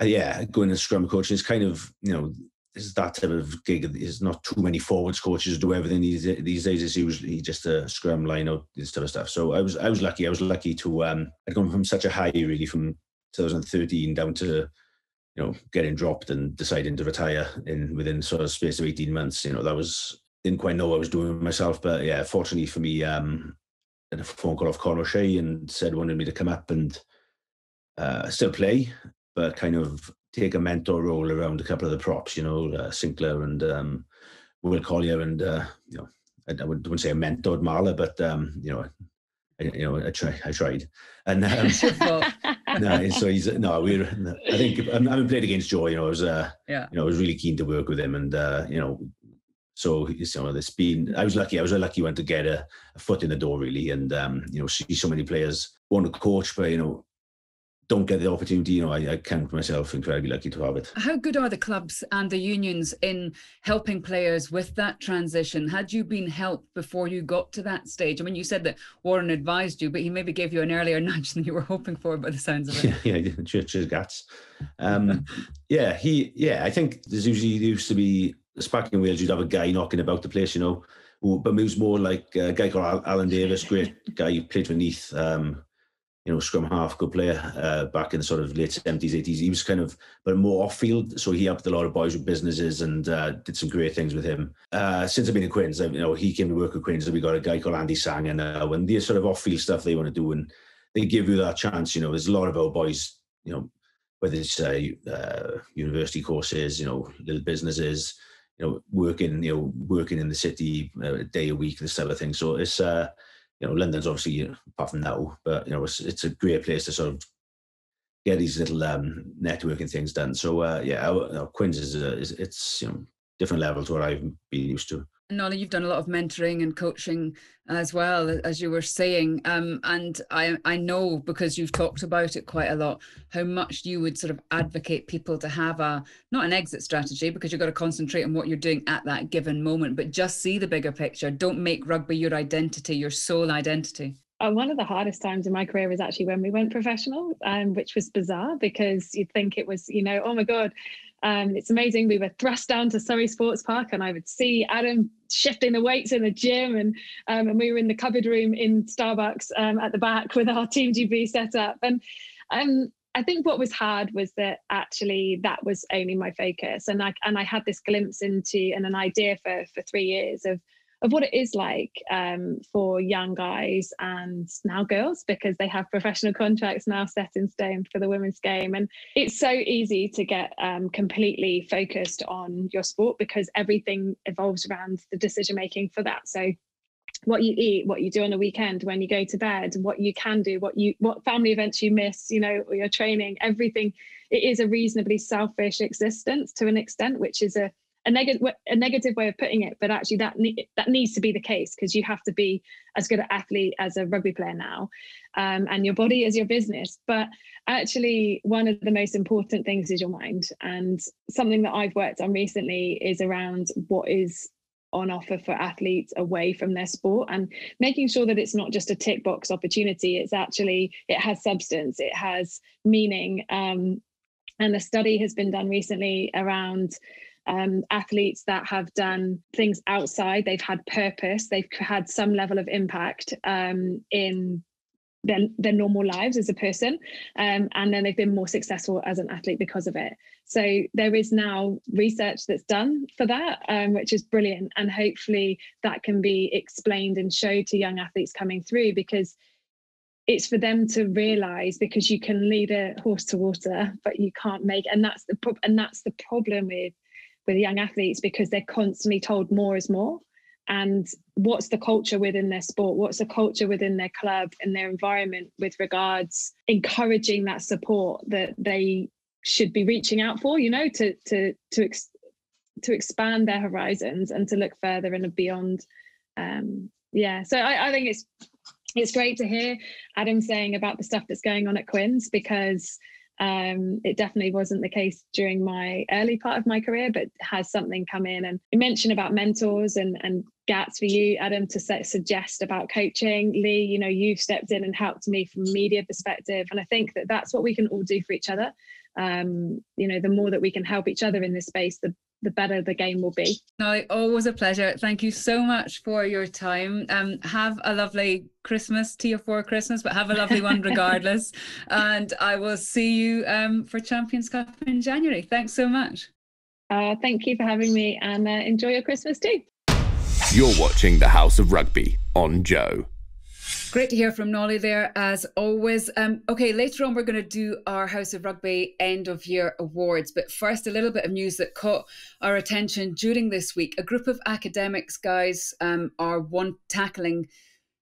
uh, yeah, going into scrum coaching is kind of, you know, is that type of gig. There's not too many forwards coaches do everything these these days. It's usually just a scrum line out this type of stuff. So I was I was lucky. I was lucky to um I'd gone from such a high really from 2013 down to you know getting dropped and deciding to retire in within sort of space of 18 months you know that was didn't quite know what I was doing myself but yeah fortunately for me um had a phone call off Conor O'Shea and said wanted me to come up and uh, still play but kind of take a mentor role around a couple of the props you know uh, Sinclair and um, Will Collier and uh, you know I, I wouldn't say I mentored Marler but um, you know I, you know, I, try, I tried, and <laughs> um, no, so he's no. We're. I think I having played against Joe, you know, I was, uh, yeah, you know, I was really keen to work with him, and uh, you know, so you know, this been. I was lucky. I was a lucky one to get a, a foot in the door, really, and um, you know, see so many players want to coach, but you know, don't get the opportunity, you know, I, I count myself incredibly lucky to have it. How good are the clubs and the unions in helping players with that transition? Had you been helped before you got to that stage? I mean, you said that Warren advised you, but he maybe gave you an earlier <laughs> nudge than you were hoping for by the sounds of it. <laughs> Yeah, yeah, cheers, Gats. Um, yeah, he, yeah, I think there's usually used to be, back in Wales, you'd have a guy knocking about the place, you know, who, but moves more like a guy called Alan Davis, great guy, who played for Neath. Um, you know, scrum half, good player uh, back in the sort of late 70s, 80s. He was kind of, but more off field. So he helped a lot of boys with businesses and uh, did some great things with him. Uh, since I've been in Quins, you know, he came to work with Quins and we got a guy called Andy Sang and uh, when the sort of off field stuff they want to do and they give you that chance, you know, there's a lot of our boys, you know, whether it's uh, university courses, you know, little businesses, you know, working, you know, working in the city uh, a day a week, this type of thing. So it's, uh, you know, London's obviously apart from now, but you know, it's, it's a great place to sort of get these little um, networking things done. So uh, yeah, our, Quins is, uh, is it's you know different level to what I've been used to. Nolli, you've done a lot of mentoring and coaching as well, as you were saying. Um, and I, I know because you've talked about it quite a lot, how much you would sort of advocate people to have a not an exit strategy because you've got to concentrate on what you're doing at that given moment, but just see the bigger picture. Don't make rugby your identity, your sole identity. Uh, one of the hardest times in my career was actually when we went professional, um, which was bizarre because you'd think it was, you know, oh my God, um, it's amazing. We were thrust down to Surrey Sports Park, and I would see Adam shifting the weights in the gym, and um, and we were in the cupboard room in Starbucks um, at the back with our Team GB set up. And um, I think what was hard was that actually that was only my focus, and I and I had this glimpse into and an idea for for three years of of what it is like um, for young guys and now girls because they have professional contracts now set in stone for the women's game. And it's so easy to get um, completely focused on your sport because everything evolves around the decision making for that. So what you eat, what you do on a weekend, when you go to bed, what you can do, what you what family events you miss, you know, your training, everything. It is a reasonably selfish existence to an extent, which is a a negative a negative way of putting it, but actually that ne- that needs to be the case because you have to be as good an athlete as a rugby player now, um, and your body is your business. But actually, one of the most important things is your mind, and something that I've worked on recently is around what is on offer for athletes away from their sport and making sure that it's not just a tick box opportunity it's actually it has substance it has meaning um, and a study has been done recently around um, athletes that have done things outside, they've had purpose, they've had some level of impact um, in their, their normal lives as a person, um, and then they've been more successful as an athlete because of it. So there is now research that's done for that, um, which is brilliant, and hopefully that can be explained and showed to young athletes coming through because it's for them to realize because you can lead a horse to water but you can't make and that's the and that's the problem with with young athletes because they're constantly told more is more. And what's the culture within their sport? What's the culture within their club and their environment with regards encouraging that support that they should be reaching out for you know to to to ex- to expand their horizons and to look further and beyond um yeah. So I, I think it's it's great to hear adam saying about the stuff that's going on at quins because um, it definitely wasn't the case during my early part of my career, but has something come in. And you mentioned about mentors and and Gats for you, Adam, to set, suggest about coaching. Lee, you know, you've stepped in and helped me from media perspective, and I think that that's what we can all do for each other. Um, you know, the more that we can help each other in this space, the the better the game will be. No, always a pleasure. Thank you so much for your time. Um, have a lovely Christmas, Tier 4 Christmas, but have a lovely one <laughs> regardless. and I will see you um, for Champions Cup in January. Thanks so much. Uh, thank you for having me and uh, enjoy your Christmas too. You're watching the House of Rugby on Joe. Great to hear from Nolli there, as always. Um, okay, later on, we're going to do our House of Rugby end of year awards. But first, a little bit of news that caught our attention during this week. A group of academics, guys, um, are one tackling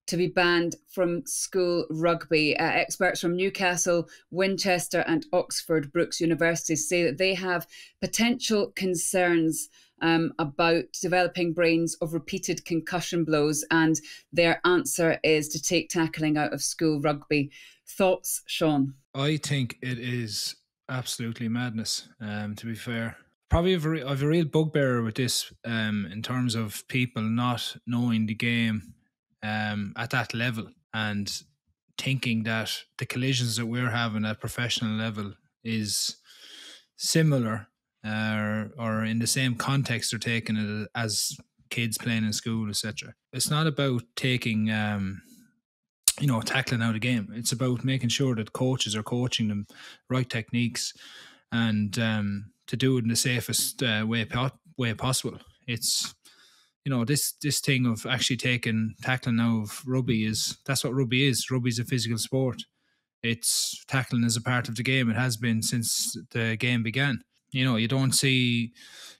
to be banned from school rugby. Uh, experts from Newcastle, Winchester, and Oxford Brookes universities say that they have potential concerns um, about developing brains of repeated concussion blows, and their answer is to take tackling out of school rugby Thoughts, Sean? I think it is absolutely madness. Um, to be fair, probably have a, I've a real bugbear with this um, in terms of people not knowing the game um, at that level and thinking that the collisions that we're having at professional level is similar uh, or in the same context they're taking it as kids playing in school, etc. It's not about taking um, you know, tackling out a game. It's about making sure that coaches are coaching them right techniques and um, to do it in the safest uh, way po- way possible. It's you know this this thing of actually taking tackling now of rugby is that's what rugby is. Rugby is a physical sport. It's tackling is a part of the game. It has been since the game began. You know, you don't see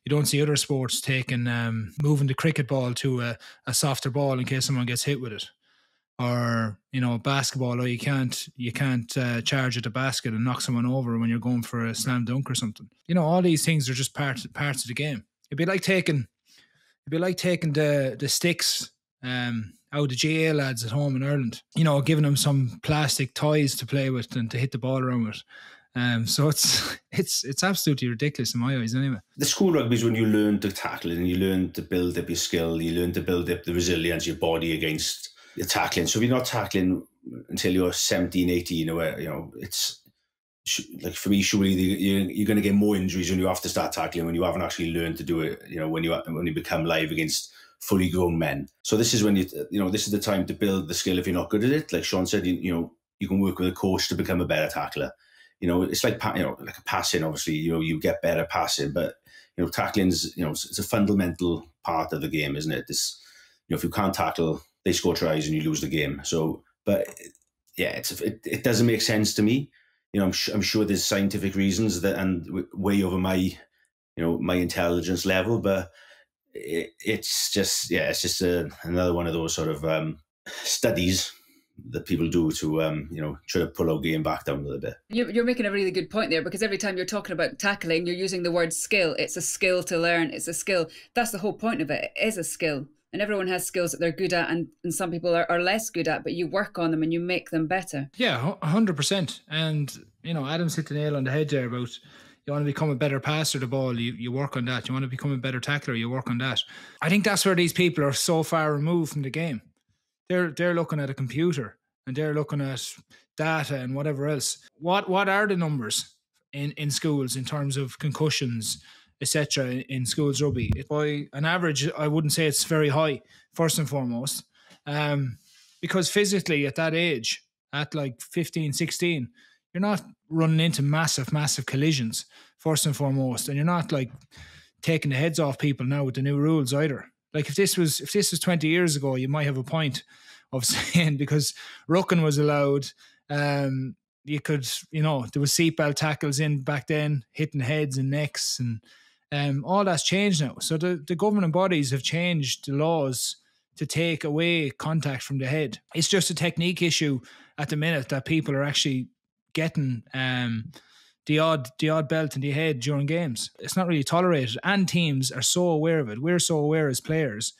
you don't see other sports taking um, moving the cricket ball to a, a softer ball in case someone gets hit with it. Or you know basketball or you can't you can't uh, charge at the basket and knock someone over when you're going for a slam dunk or something. You know all these things are just parts parts of the game. It'd be like taking it'd be like taking the the sticks um out of the GAA lads at home in Ireland. You know giving them some plastic toys to play with and to hit the ball around with um, so it's <laughs> it's it's absolutely ridiculous in my eyes, anyway. The school rugby is when you learn to tackle and you learn to build up your skill, you learn to build up the resilience your body against you're tackling. So if you're not tackling until you're 17, 18, or you know, it's like for me, surely you're, you're going to get more injuries when you have to start tackling when you haven't actually learned to do it. You know, when you when you become live against fully grown men. So this is when you you know this is the time to build the skill if you're not good at it. Like Sean said, you, you know you can work with a coach to become a better tackler. You know, it's like you know like a passing. Obviously, you know you get better passing, but you know tackling's you know it's a fundamental part of the game, isn't it? This you know if you can't tackle they score tries and you lose the game. So, but yeah, it's it, it doesn't make sense to me. You know, I'm, I'm sure there's scientific reasons that and way over my, you know, my intelligence level, but it, it's just yeah, it's just a, another one of those sort of um, studies that people do to um, you know try to pull our game back down a little bit. You're, you're making a really good point there because every time you're talking about tackling, you're using the word skill. It's a skill to learn. It's a skill. That's the whole point of it. It is a skill and everyone has skills that they're good at and, and some people are, are less good at but you work on them and you make them better yeah 100% and you know adam's hit the nail on the head there about you want to become a better passer the ball you, you work on that you want to become a better tackler you work on that i think that's where these people are so far removed from the game they're they're looking at a computer and they're looking at data and whatever else what what are the numbers in in schools in terms of concussions etc. in schools rugby. By an average, I wouldn't say it's very high, first and foremost. Um, because physically at that age, at like 15, 16, you're not running into massive, massive collisions, first and foremost. And you're not like taking the heads off people now with the new rules either. Like if this was if this was 20 years ago, you might have a point of <laughs> saying because rucking was allowed, um, you could, you know, there was seatbelt tackles in back then, hitting heads and necks and um, all that's changed now. So the, the governing bodies have changed the laws to take away contact from the head. It's just a technique issue at the minute that people are actually getting um, the odd the odd belt in the head during games. It's not really tolerated, and teams are so aware of it. We're so aware as players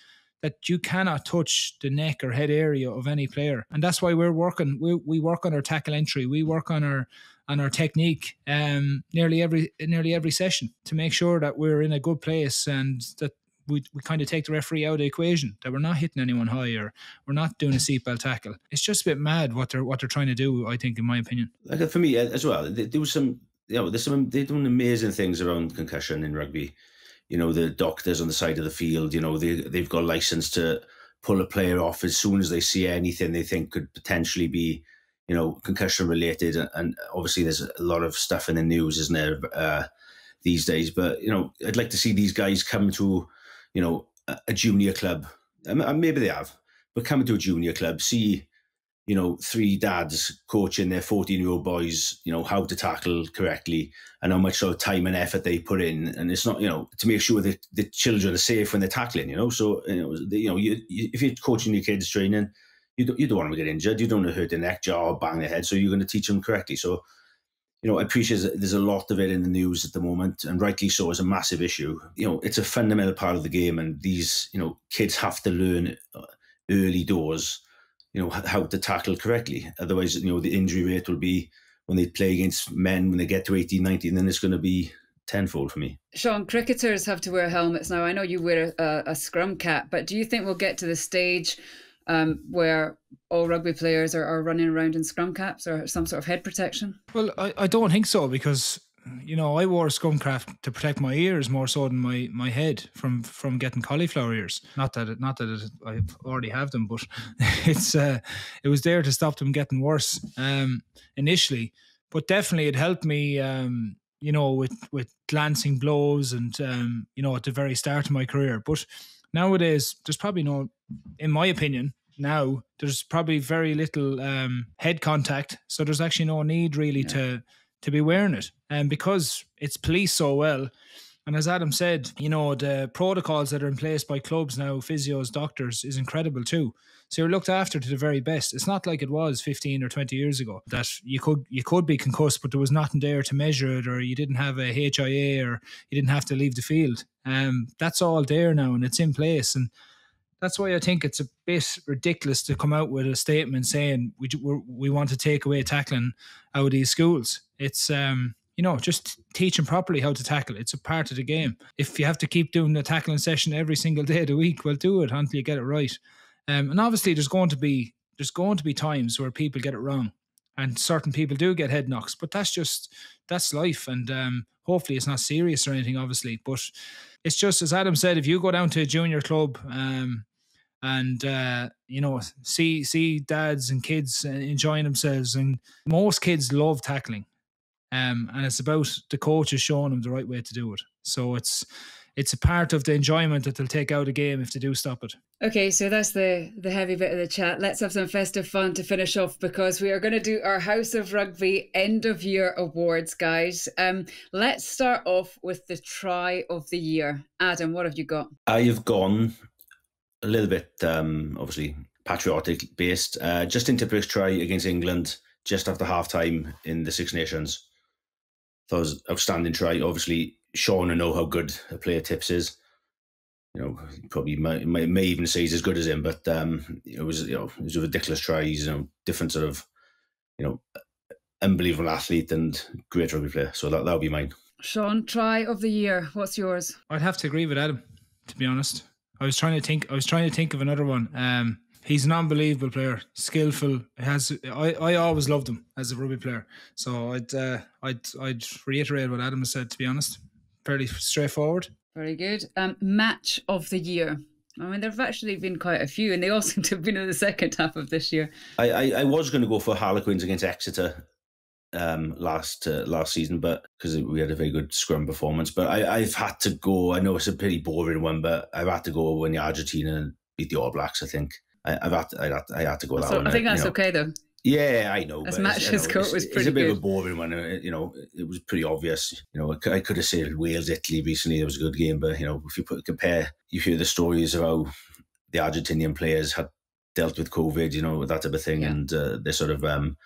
that you cannot touch the neck or head area of any player, and that's why we're working. We we work on our tackle entry. We work on our and our technique um, nearly every nearly every session to make sure that we're in a good place and that we, we kind of take the referee out of the equation that we're not hitting anyone high or we're not doing a seatbelt tackle. It's just a bit mad what they're what they're trying to do. I think, in my opinion. Like for me as well, there was some know there's some they're doing amazing things around concussion in rugby. You know the doctors on the side of the field. You know they they've got license to pull a player off as soon as they see anything they think could potentially be you know, concussion related. And obviously, there's a lot of stuff in the news, isn't there, uh, these days? But, you know, I'd like to see these guys come to, you know, a, junior club. Maybe they have, but come to a junior club, see, you know, three dads coaching their 14 year old boys, you know, how to tackle correctly and how much sort of time and effort they put in. And it's not, you know, to make sure that the children are safe when they're tackling, you know. So, you know, you know you, you, if you're coaching your kids training, you don't, you don't want them to get injured. You don't want to hurt their neck, jaw, or bang their head. So you're going to teach them correctly. So, you know, I appreciate there's a lot of it in the news at the moment, and rightly so, is a massive issue. You know, it's a fundamental part of the game, and these, you know, kids have to learn uh, early doors, you know how to tackle correctly. Otherwise, you know the injury rate will be when they play against men when they get to 18, 19, then it's going to be tenfold for me. Sean, cricketers have to wear helmets now. I know you wear a, a scrum cap, but do you think we'll get to the stage um, where all rugby players are, are running around in scrum caps or some sort of head protection? Well, I, I don't think so because you know, I wore cap to protect my ears more so than my, my head from from getting cauliflower ears. Not that it, not that it, I already have them, but <laughs> it's uh, it was there to stop them getting worse um, initially. But definitely, it helped me. Um, you know, with with glancing blows and um, you know at the very start of my career. But nowadays, there's probably no, in my opinion, now there's probably very little um, head contact, so there's actually no need really yeah. to to be wearing it. And because it's policed so well, and as Adam said, you know, the protocols that are in place by clubs now, physios, doctors, is incredible too. So you're looked after to the very best. It's not like it was 15 or 20 years ago that you could you could be concussed, but there was nothing there to measure it, or you didn't have a HIA, or you didn't have to leave the field. Um, that's all there now, and it's in place. And that's why I think it's a bit ridiculous to come out with a statement saying we we want to take away tackling out of these schools. It's um you know just teach them properly how to tackle. It's a part of the game. If you have to keep doing the tackling session every single day of the week, well, do it until you get it right. Um, and obviously, there's going to be there's going to be times where people get it wrong, and certain people do get head knocks. But that's just that's life, and um, hopefully, it's not serious or anything. Obviously, but it's just as Adam said, if you go down to a junior club um, and uh, you know see see dads and kids enjoying themselves, and most kids love tackling, um, and it's about the coaches showing them the right way to do it. So it's it's a part of the enjoyment that they'll take out a game if they do stop it. Okay, so that's the the heavy bit of the chat. Let's have some festive fun to finish off because we are going to do our House of Rugby end of year awards, guys. Um, let's start off with the try of the year. Adam, what have you got? I've gone a little bit, um, obviously patriotic based. Uh, Justin Tipuric's try against England just after half time in the Six Nations. That was outstanding try. Obviously, Sean to know how good a player Tips is. You know, probably may, may, may even say he's as good as him, but um, it was you know it was a ridiculous try. He's you know different sort of you know unbelievable athlete and great rugby player. So that that would be mine. Sean, try of the year. What's yours? I'd have to agree with Adam. To be honest, I was trying to think. I was trying to think of another one. Um, he's an unbelievable player, skillful. Has I, I always loved him as a rugby player. So I'd uh, I'd I'd reiterate what Adam has said. To be honest fairly straightforward. Very good. Um, match of the year. I mean, there have actually been quite a few, and they all <laughs> seem to have been in the second half of this year. I, I, I was going to go for Harlequins against Exeter um, last uh, last season, but because we had a very good scrum performance. But I, I've had to go. I know it's a pretty boring one, but I've had to go when the Argentina beat the All Blacks. I think I, have had to, I had, I had to go that so one. I think that's you know. okay though. Yeah, I know. As much as court was pretty It's a bit good. of a boring one. uh, You know, it was pretty obvious. You know, I could have said Wales, Italy recently. It was a good game, but you know, if you put compare, you hear the stories of how the Argentinian players had dealt with COVID. You know, that type of thing, Yeah. and uh, the sort of um,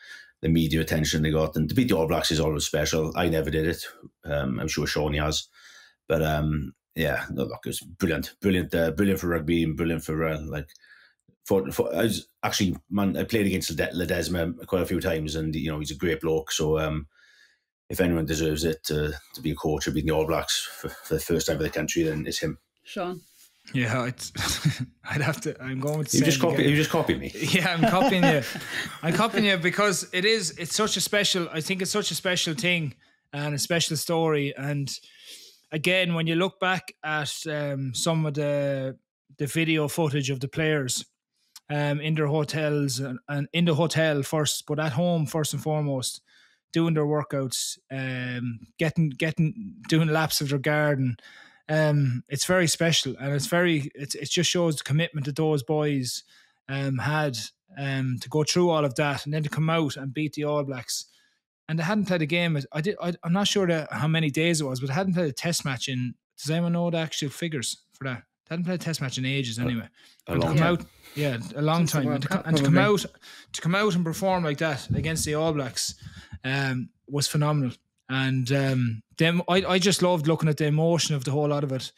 the media attention they got. And to beat the All Blacks is always special. I never did it. Um, I'm sure Shawnee has, but um, yeah, no, look, it was brilliant, brilliant, uh, brilliant for rugby and brilliant for uh, like for, for I was actually man I played against Ledesma quite a few times and you know he's a great bloke so um if anyone deserves it to, to be a coach or being the All Blacks for, for the first time for the country then it's him Sean. Yeah, I'd, <laughs> I'd have to. I'm going with you just copy again. you just copy me <laughs> Yeah, I'm copying you. I'm copying you because it is. It's such a special. I think it's such a special thing and a special story. And again, when you look back at um, some of the the video footage of the players um, in their hotels and, and in the hotel first, but at home first and foremost, doing their workouts, um, getting getting doing laps of their garden. Um, it's very special, and it's very. It's, it just shows the commitment that those boys um, had um, to go through all of that, and then to come out and beat the All Blacks. And they hadn't played a game. I did. I, I'm not sure how many days it was, but they hadn't played a Test match in. Does anyone know the actual figures for that? They hadn't played a Test match in ages, anyway. a And long time. out, yeah, a long Since time, and to, Cup, and to come out, to come out and perform like that against the All Blacks, um, was phenomenal. And um, them, I, I just loved looking at the emotion of the whole lot of it.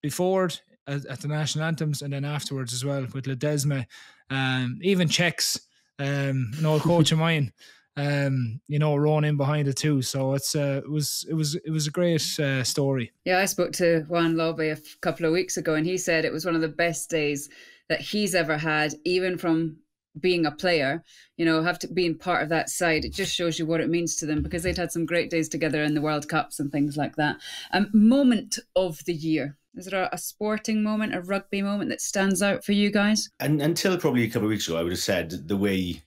Before it, at, at, the national anthems and then afterwards as well with Ledesma, um, even Czechs, um, an old coach of mine, um, you know, rowing in behind it too. So it's uh, it was it was it was a great uh, story. Yeah, I spoke to Juan Lobbe a couple of weeks ago, and he said it was one of the best days that he's ever had, even from being a player, you know, have to being part of that side, it just shows you what it means to them because they'd had some great days together in the World Cups and things like that. Um, moment of the year. Is there a, a, sporting moment, a rugby moment that stands out for you guys? And until probably a couple of weeks ago, I would have said the way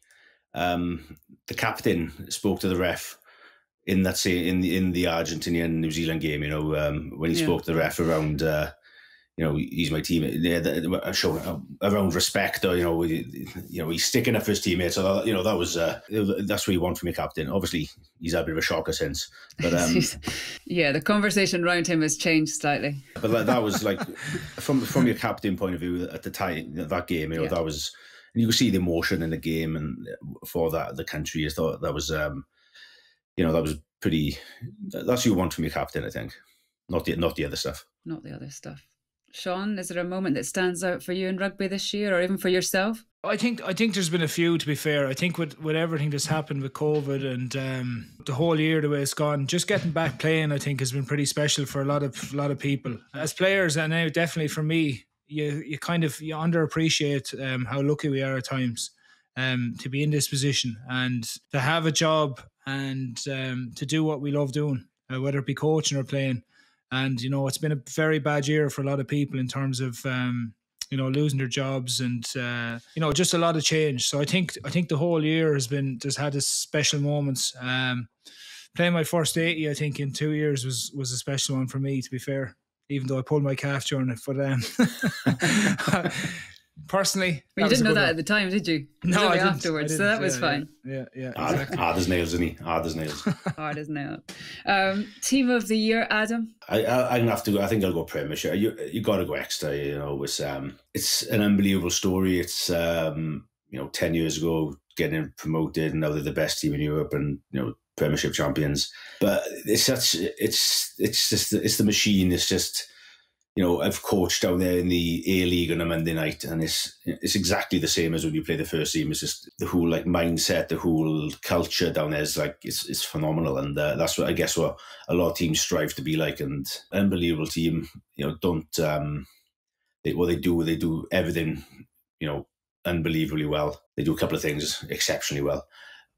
um, the captain spoke to the ref in that say in the in the Argentinian New Zealand game. You know, um, when he yeah. spoke to the ref around. Uh, you know, he's my teammate. Yeah, showing around respect, or you know, you know, he's sticking up for his teammates. So that, you know, that was uh, that's what you want from your captain. Obviously, he's had a bit of a shocker since, but um, <laughs> yeah, the conversation around him has changed slightly. But that, that was like <laughs> from from your captain point of view at the time that game. You know, yeah. that was and you could see the emotion in the game, and for that the country. I thought that was, um, you know, that was pretty. That's what you want from your captain, I think. Not the not the other stuff. Not the other stuff. Sean, is there a moment that stands out for you in rugby this year, or even for yourself? I think I think there's been a few. To be fair, I think with with everything that's happened with COVID and um, the whole year the way it's gone, just getting back playing, I think has been pretty special for a lot of a lot of people as players, and now definitely for me. You you kind of you underappreciate um, how lucky we are at times um, to be in this position and to have a job and um, to do what we love doing, uh, whether it be coaching or playing. And you know, it's been a very bad year for a lot of people in terms of um, you know losing their jobs and uh, you know just a lot of change. So I think I think the whole year has been just had its special moments. Um, playing my first eighty, I think in two years was was a special one for me. To be fair, even though I pulled my calf during it, but um, <laughs> personally. Well, you didn't know that one. at the time, did you? No, I didn't, afterwards, I didn't, so that yeah, was fine. Yeah, yeah. yeah hard, exactly. hard, as nails, isn't he? Hard as nails. <laughs> <laughs> hard as nails. Um, team of the year, Adam. I, I, am gonna have to. go I think I'll go Premiership. You you got to go Exeter. You know, it's um, it's an unbelievable story. It's um, you know, ten years ago getting promoted, and now they're the best team in Europe, and you know, Premiership champions. But it's such. It's it's just it's the machine. It's just you know, I've coached down there in the A League on a Monday night, and it's it's exactly the same as when you play the first team. It's just the whole like mindset, the whole culture down there is like it's it's phenomenal, and uh, that's what I guess what a lot of teams strive to be like. And unbelievable team, you know, don't um, they, what they do, they do everything, you know, unbelievably well. They do a couple of things exceptionally well,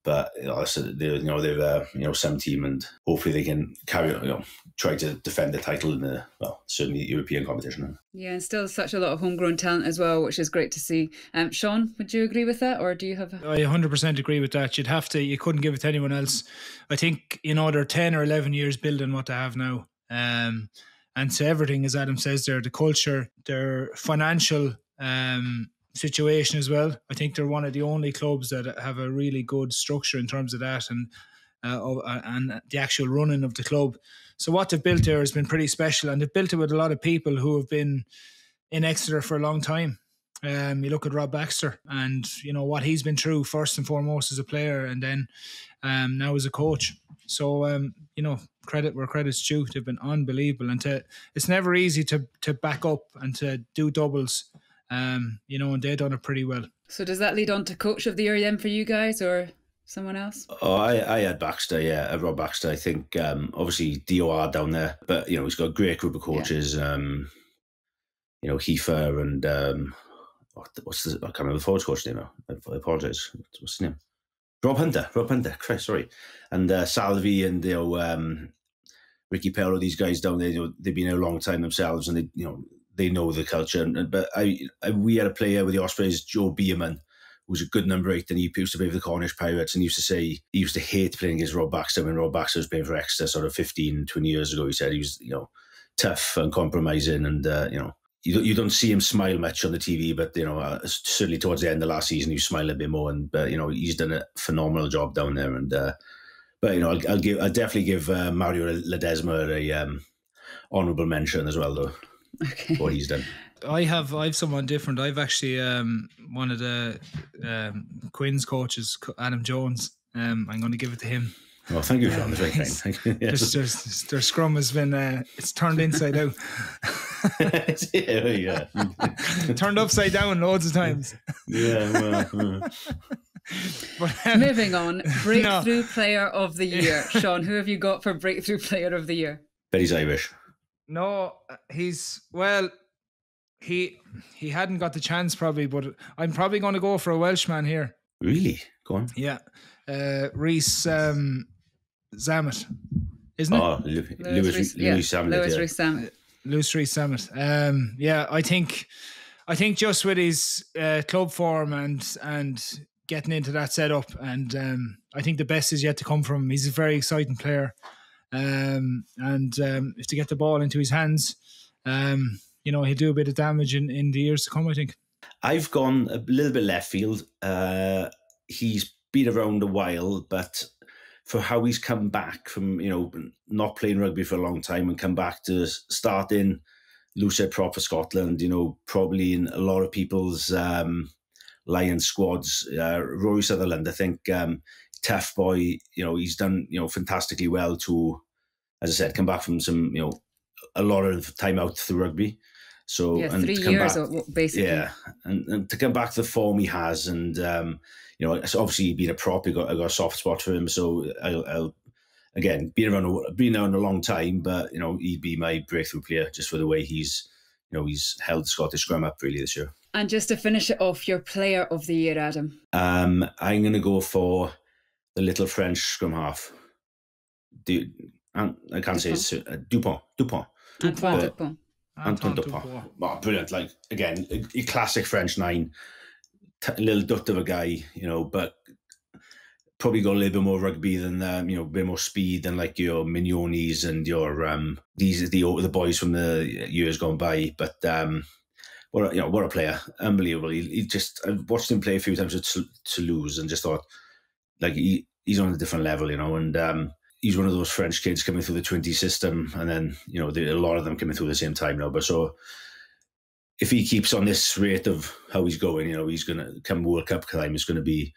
but you know, they're, you know they're uh, you know some team, and hopefully they can carry on, you know, try to defend the title in the well, certainly European competition. Yeah, and still such a lot of homegrown talent as well, which is great to see. Um, Sean, would you agree with that, or do you have? A- I 100% agree with that. You'd have to. You couldn't give it to anyone else. I think you know they're 10 or 11 years building what they have now. Um, and so everything, as Adam says, there, the culture, their financial um, situation as well. I think they're one of the only clubs that have a really good structure in terms of that and uh, uh, and the actual running of the club. So what they've built there has been pretty special, and they've built it with a lot of people who have been in Exeter for a long time. Um, you look at Rob Baxter, and you know what he's been through first and foremost as a player, and then um, now as a coach. So um, you know, credit where credit's due. They've been unbelievable, and to, it's never easy to to back up and to do doubles um, you know, and they done it pretty well. So does that lead on to coach of the year then for you guys or someone else? Oh, I, I had Baxter, yeah, Rob Baxter. I think um, obviously DOR down there, but you know he's got a great group of coaches. Yeah. Um, you know, Hepher and um, what's the I can't remember the forwards coach name now. I apologize. What's his name? Rob Hunter. Rob Hunter. Christ, sorry. And uh, Salvi and you know um, Ricky Pellow, these guys down there. You know, they've been there a long time themselves, and they you know they know the culture. But I, I we had a player with the Ospreys, Joe Bearman, who was a good number eight, and he used to play for the Cornish Pirates, and he used to say he used to hate playing against Rob Baxter when Rob Baxter was playing for Exeter sort of 15, 20 years ago. He said he was, you know, tough and compromising, and uh, you know. You don't, you don't see him smile much on the TV, but you know uh, certainly towards the end of last season he smiled a bit more, and but you know he's done a phenomenal job down there, and uh, but you know I'll, I'll give I'll definitely give uh, Mario Ledesma a um, honourable mention as well, though okay. what he's done. I have I have someone different. I've actually um, one of the um, Quins coaches, Adam Jones. Um, I'm going to give it to him. Oh, thank you, Sean. That's very kind. Thank you. Yes. Just their, their scrum has been uh, it's turned inside out, <laughs> yeah, yeah. <laughs> turned upside down loads of times. yeah well, <laughs> uh, But, um, Moving on, breakthrough player of the year. Sean, who have you got for breakthrough player of the year? Betty's Irish. No, he's well. He he hadn't got the chance probably, but I'm probably going to go for a Welshman here. Really? Go on. Yeah, uh, Rees um, Zammit, isn't it? Oh, Louis, Louis Louis, Rees- yeah, Louis Louis yeah. Rees Louis Rees Zammit. Um, yeah, I think I think just with his uh, club form and and getting into that setup, and um, I think the best is yet to come from him. He's a very exciting player, um, and um, if to get the ball into his hands, um, you know, he'll do a bit of damage in, in the years to come. I think. I've gone a little bit left field. Uh, he's been around a while, but for how he's come back from, you know, not playing rugby for a long time and come back to starting head prop for Scotland, you know, probably in a lot of people's um, Lion squads. Uh, Rory Sutherland, I think, um, tough boy, you know, he's done, you know, fantastically well to, as I said, come back from some, you know, a lot of time out through rugby. So Yeah, and three years back- basically. yeah, and, and to come back to the form he has, and um, you know, it's obviously being a prop, I got I got a soft spot for him. So I'll, I'll again been around a, been around a long time, but you know, he'd be my breakthrough player just for the way he's you know he's held Scottish scrum up really this year. And just to finish it off, your player of the year, Adam. Um, I'm going to go for the little French scrum half. Du, um, I can't say it's uh, Dupont. Dupont. Antoine Dupont. Dupont. Anton Dupont. Oh, brilliant. Like, again, a, a classic French nine. T- little dut of a guy, you know, but probably got a little bit more rugby than, um, you know, a bit more speed than like your Mignonis and your, um, these are the, the boys from the years gone by. But, um, what a, you know, what a player. Unbelievable. He, he just, I watched him play a few times at Tou- Toulouse and just thought, like, he, he's on a different level, you know, and, um, he's one of those French kids coming through the 20 system, and then you know the, a lot of them coming through the same time now. But so if he keeps on this rate of how he's going, you know, he's going to come World Cup time. It's going to be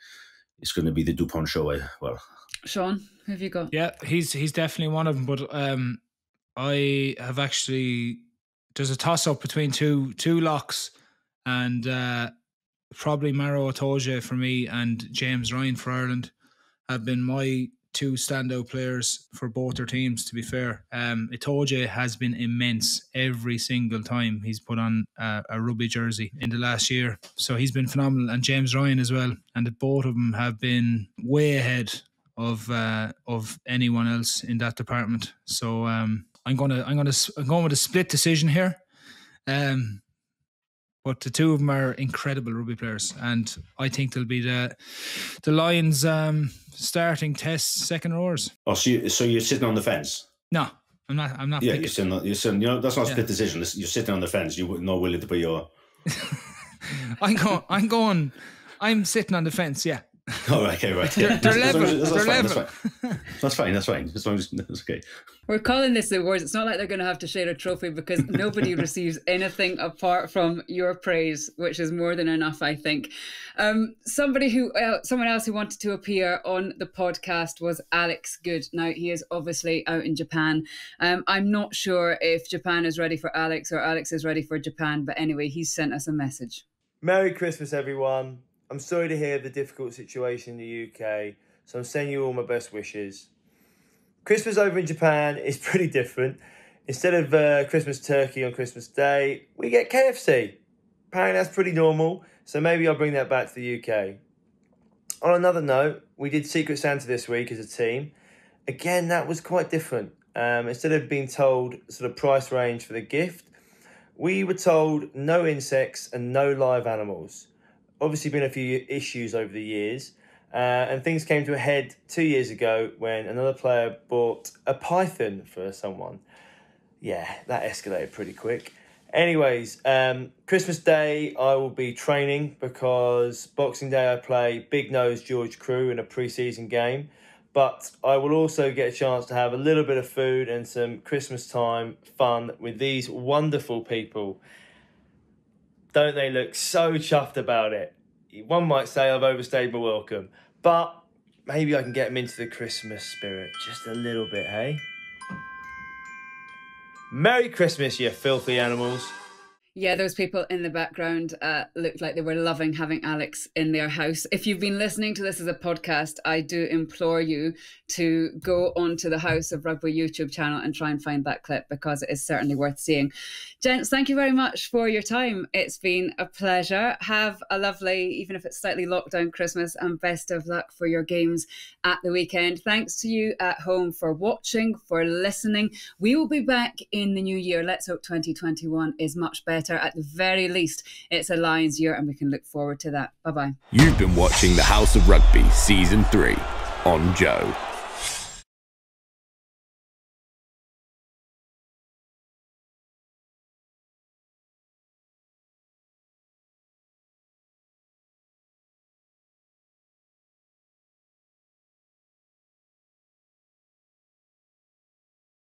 it's going to be the Dupont show. I, well, Sean, who have you got? Yeah, he's he's definitely one of them. But um, I have actually there's a toss up between two two locks, and uh, probably Maro Itoje for me and James Ryan for Ireland have been my two standout players for both their teams. To be fair, um, Itoje has been immense every single time he's put on uh, a rugby jersey in the last year. So he's been phenomenal, and James Ryan as well. And the both of them have been way ahead of uh, of anyone else in that department. So um, I'm gonna I'm gonna I'm going with a split decision here. Um, but the two of them are incredible rugby players, and I think they'll be the the Lions' um, starting test second rows. oh, so, you, so you're sitting on the fence. No, I'm not. I'm not. Yeah, picking- you're sitting. on- You're sitting. You know, that's not a Yeah. split decision. You're sitting on the fence. You're not willing to put your. <laughs> I'm going. I'm going. I'm sitting on the fence. Yeah. <laughs> Oh, right, okay, right. They're- they're As as- That's, They're fine, level. That's fine. That's fine. That's fine. As long as that's okay. We're calling this the awards. It's not like they're going to have to share a trophy because <laughs> nobody receives anything apart from your praise, which is more than enough, I think. Um, somebody who, uh, someone else who wanted to appear on the podcast was Alex Goode. Now he is obviously out in Japan. Um, I'm not sure if Japan is ready for Alex or Alex is ready for Japan, but anyway, he's sent us a message. Merry Christmas, everyone. I'm sorry to hear the difficult situation in the UK, so I'm sending you all my best wishes. Christmas over in Japan is <laughs> pretty different. Instead of uh, Christmas turkey on Christmas Day, we get KFC. Apparently, that's pretty normal, so maybe I'll bring that back to the UK. On another note, we did Secret Santa this week as a team. Again, that was quite different. Um, instead of being told sort of price range for the gift, we were told no insects and no live animals. Obviously, been a few issues over the years, uh, and things came to a head two years ago when another player bought a python for someone. Yeah, that escalated pretty quick. Anyways, um, Christmas Day I will be training because Boxing Day I play Big Nose George Crew in a preseason game. But I will also get a chance to have a little bit of food and some Christmas time fun with these wonderful people. Don't they look so chuffed about it? One might say I've overstayed my welcome. But maybe I can get them into the Christmas spirit just a little bit, hey? Merry Christmas, you filthy animals. Yeah, those people in the background uh, looked like they were loving having Alex in their house. If you've been listening to this as a podcast, I do implore you to go onto the House of Rugby YouTube channel and try and find that clip because it is certainly worth seeing. Gents, thank you very much for your time. It's been a pleasure. Have a lovely, even if it's slightly lockdown Christmas, and best of luck for your games at the weekend. Thanks to you at home for watching, for listening. We will be back in the new year. Let's hope 2021 is much At the very least, it's a Lions year, and we can look forward to that. Bye bye. You've been watching the House of Rugby Season 3 on Joe.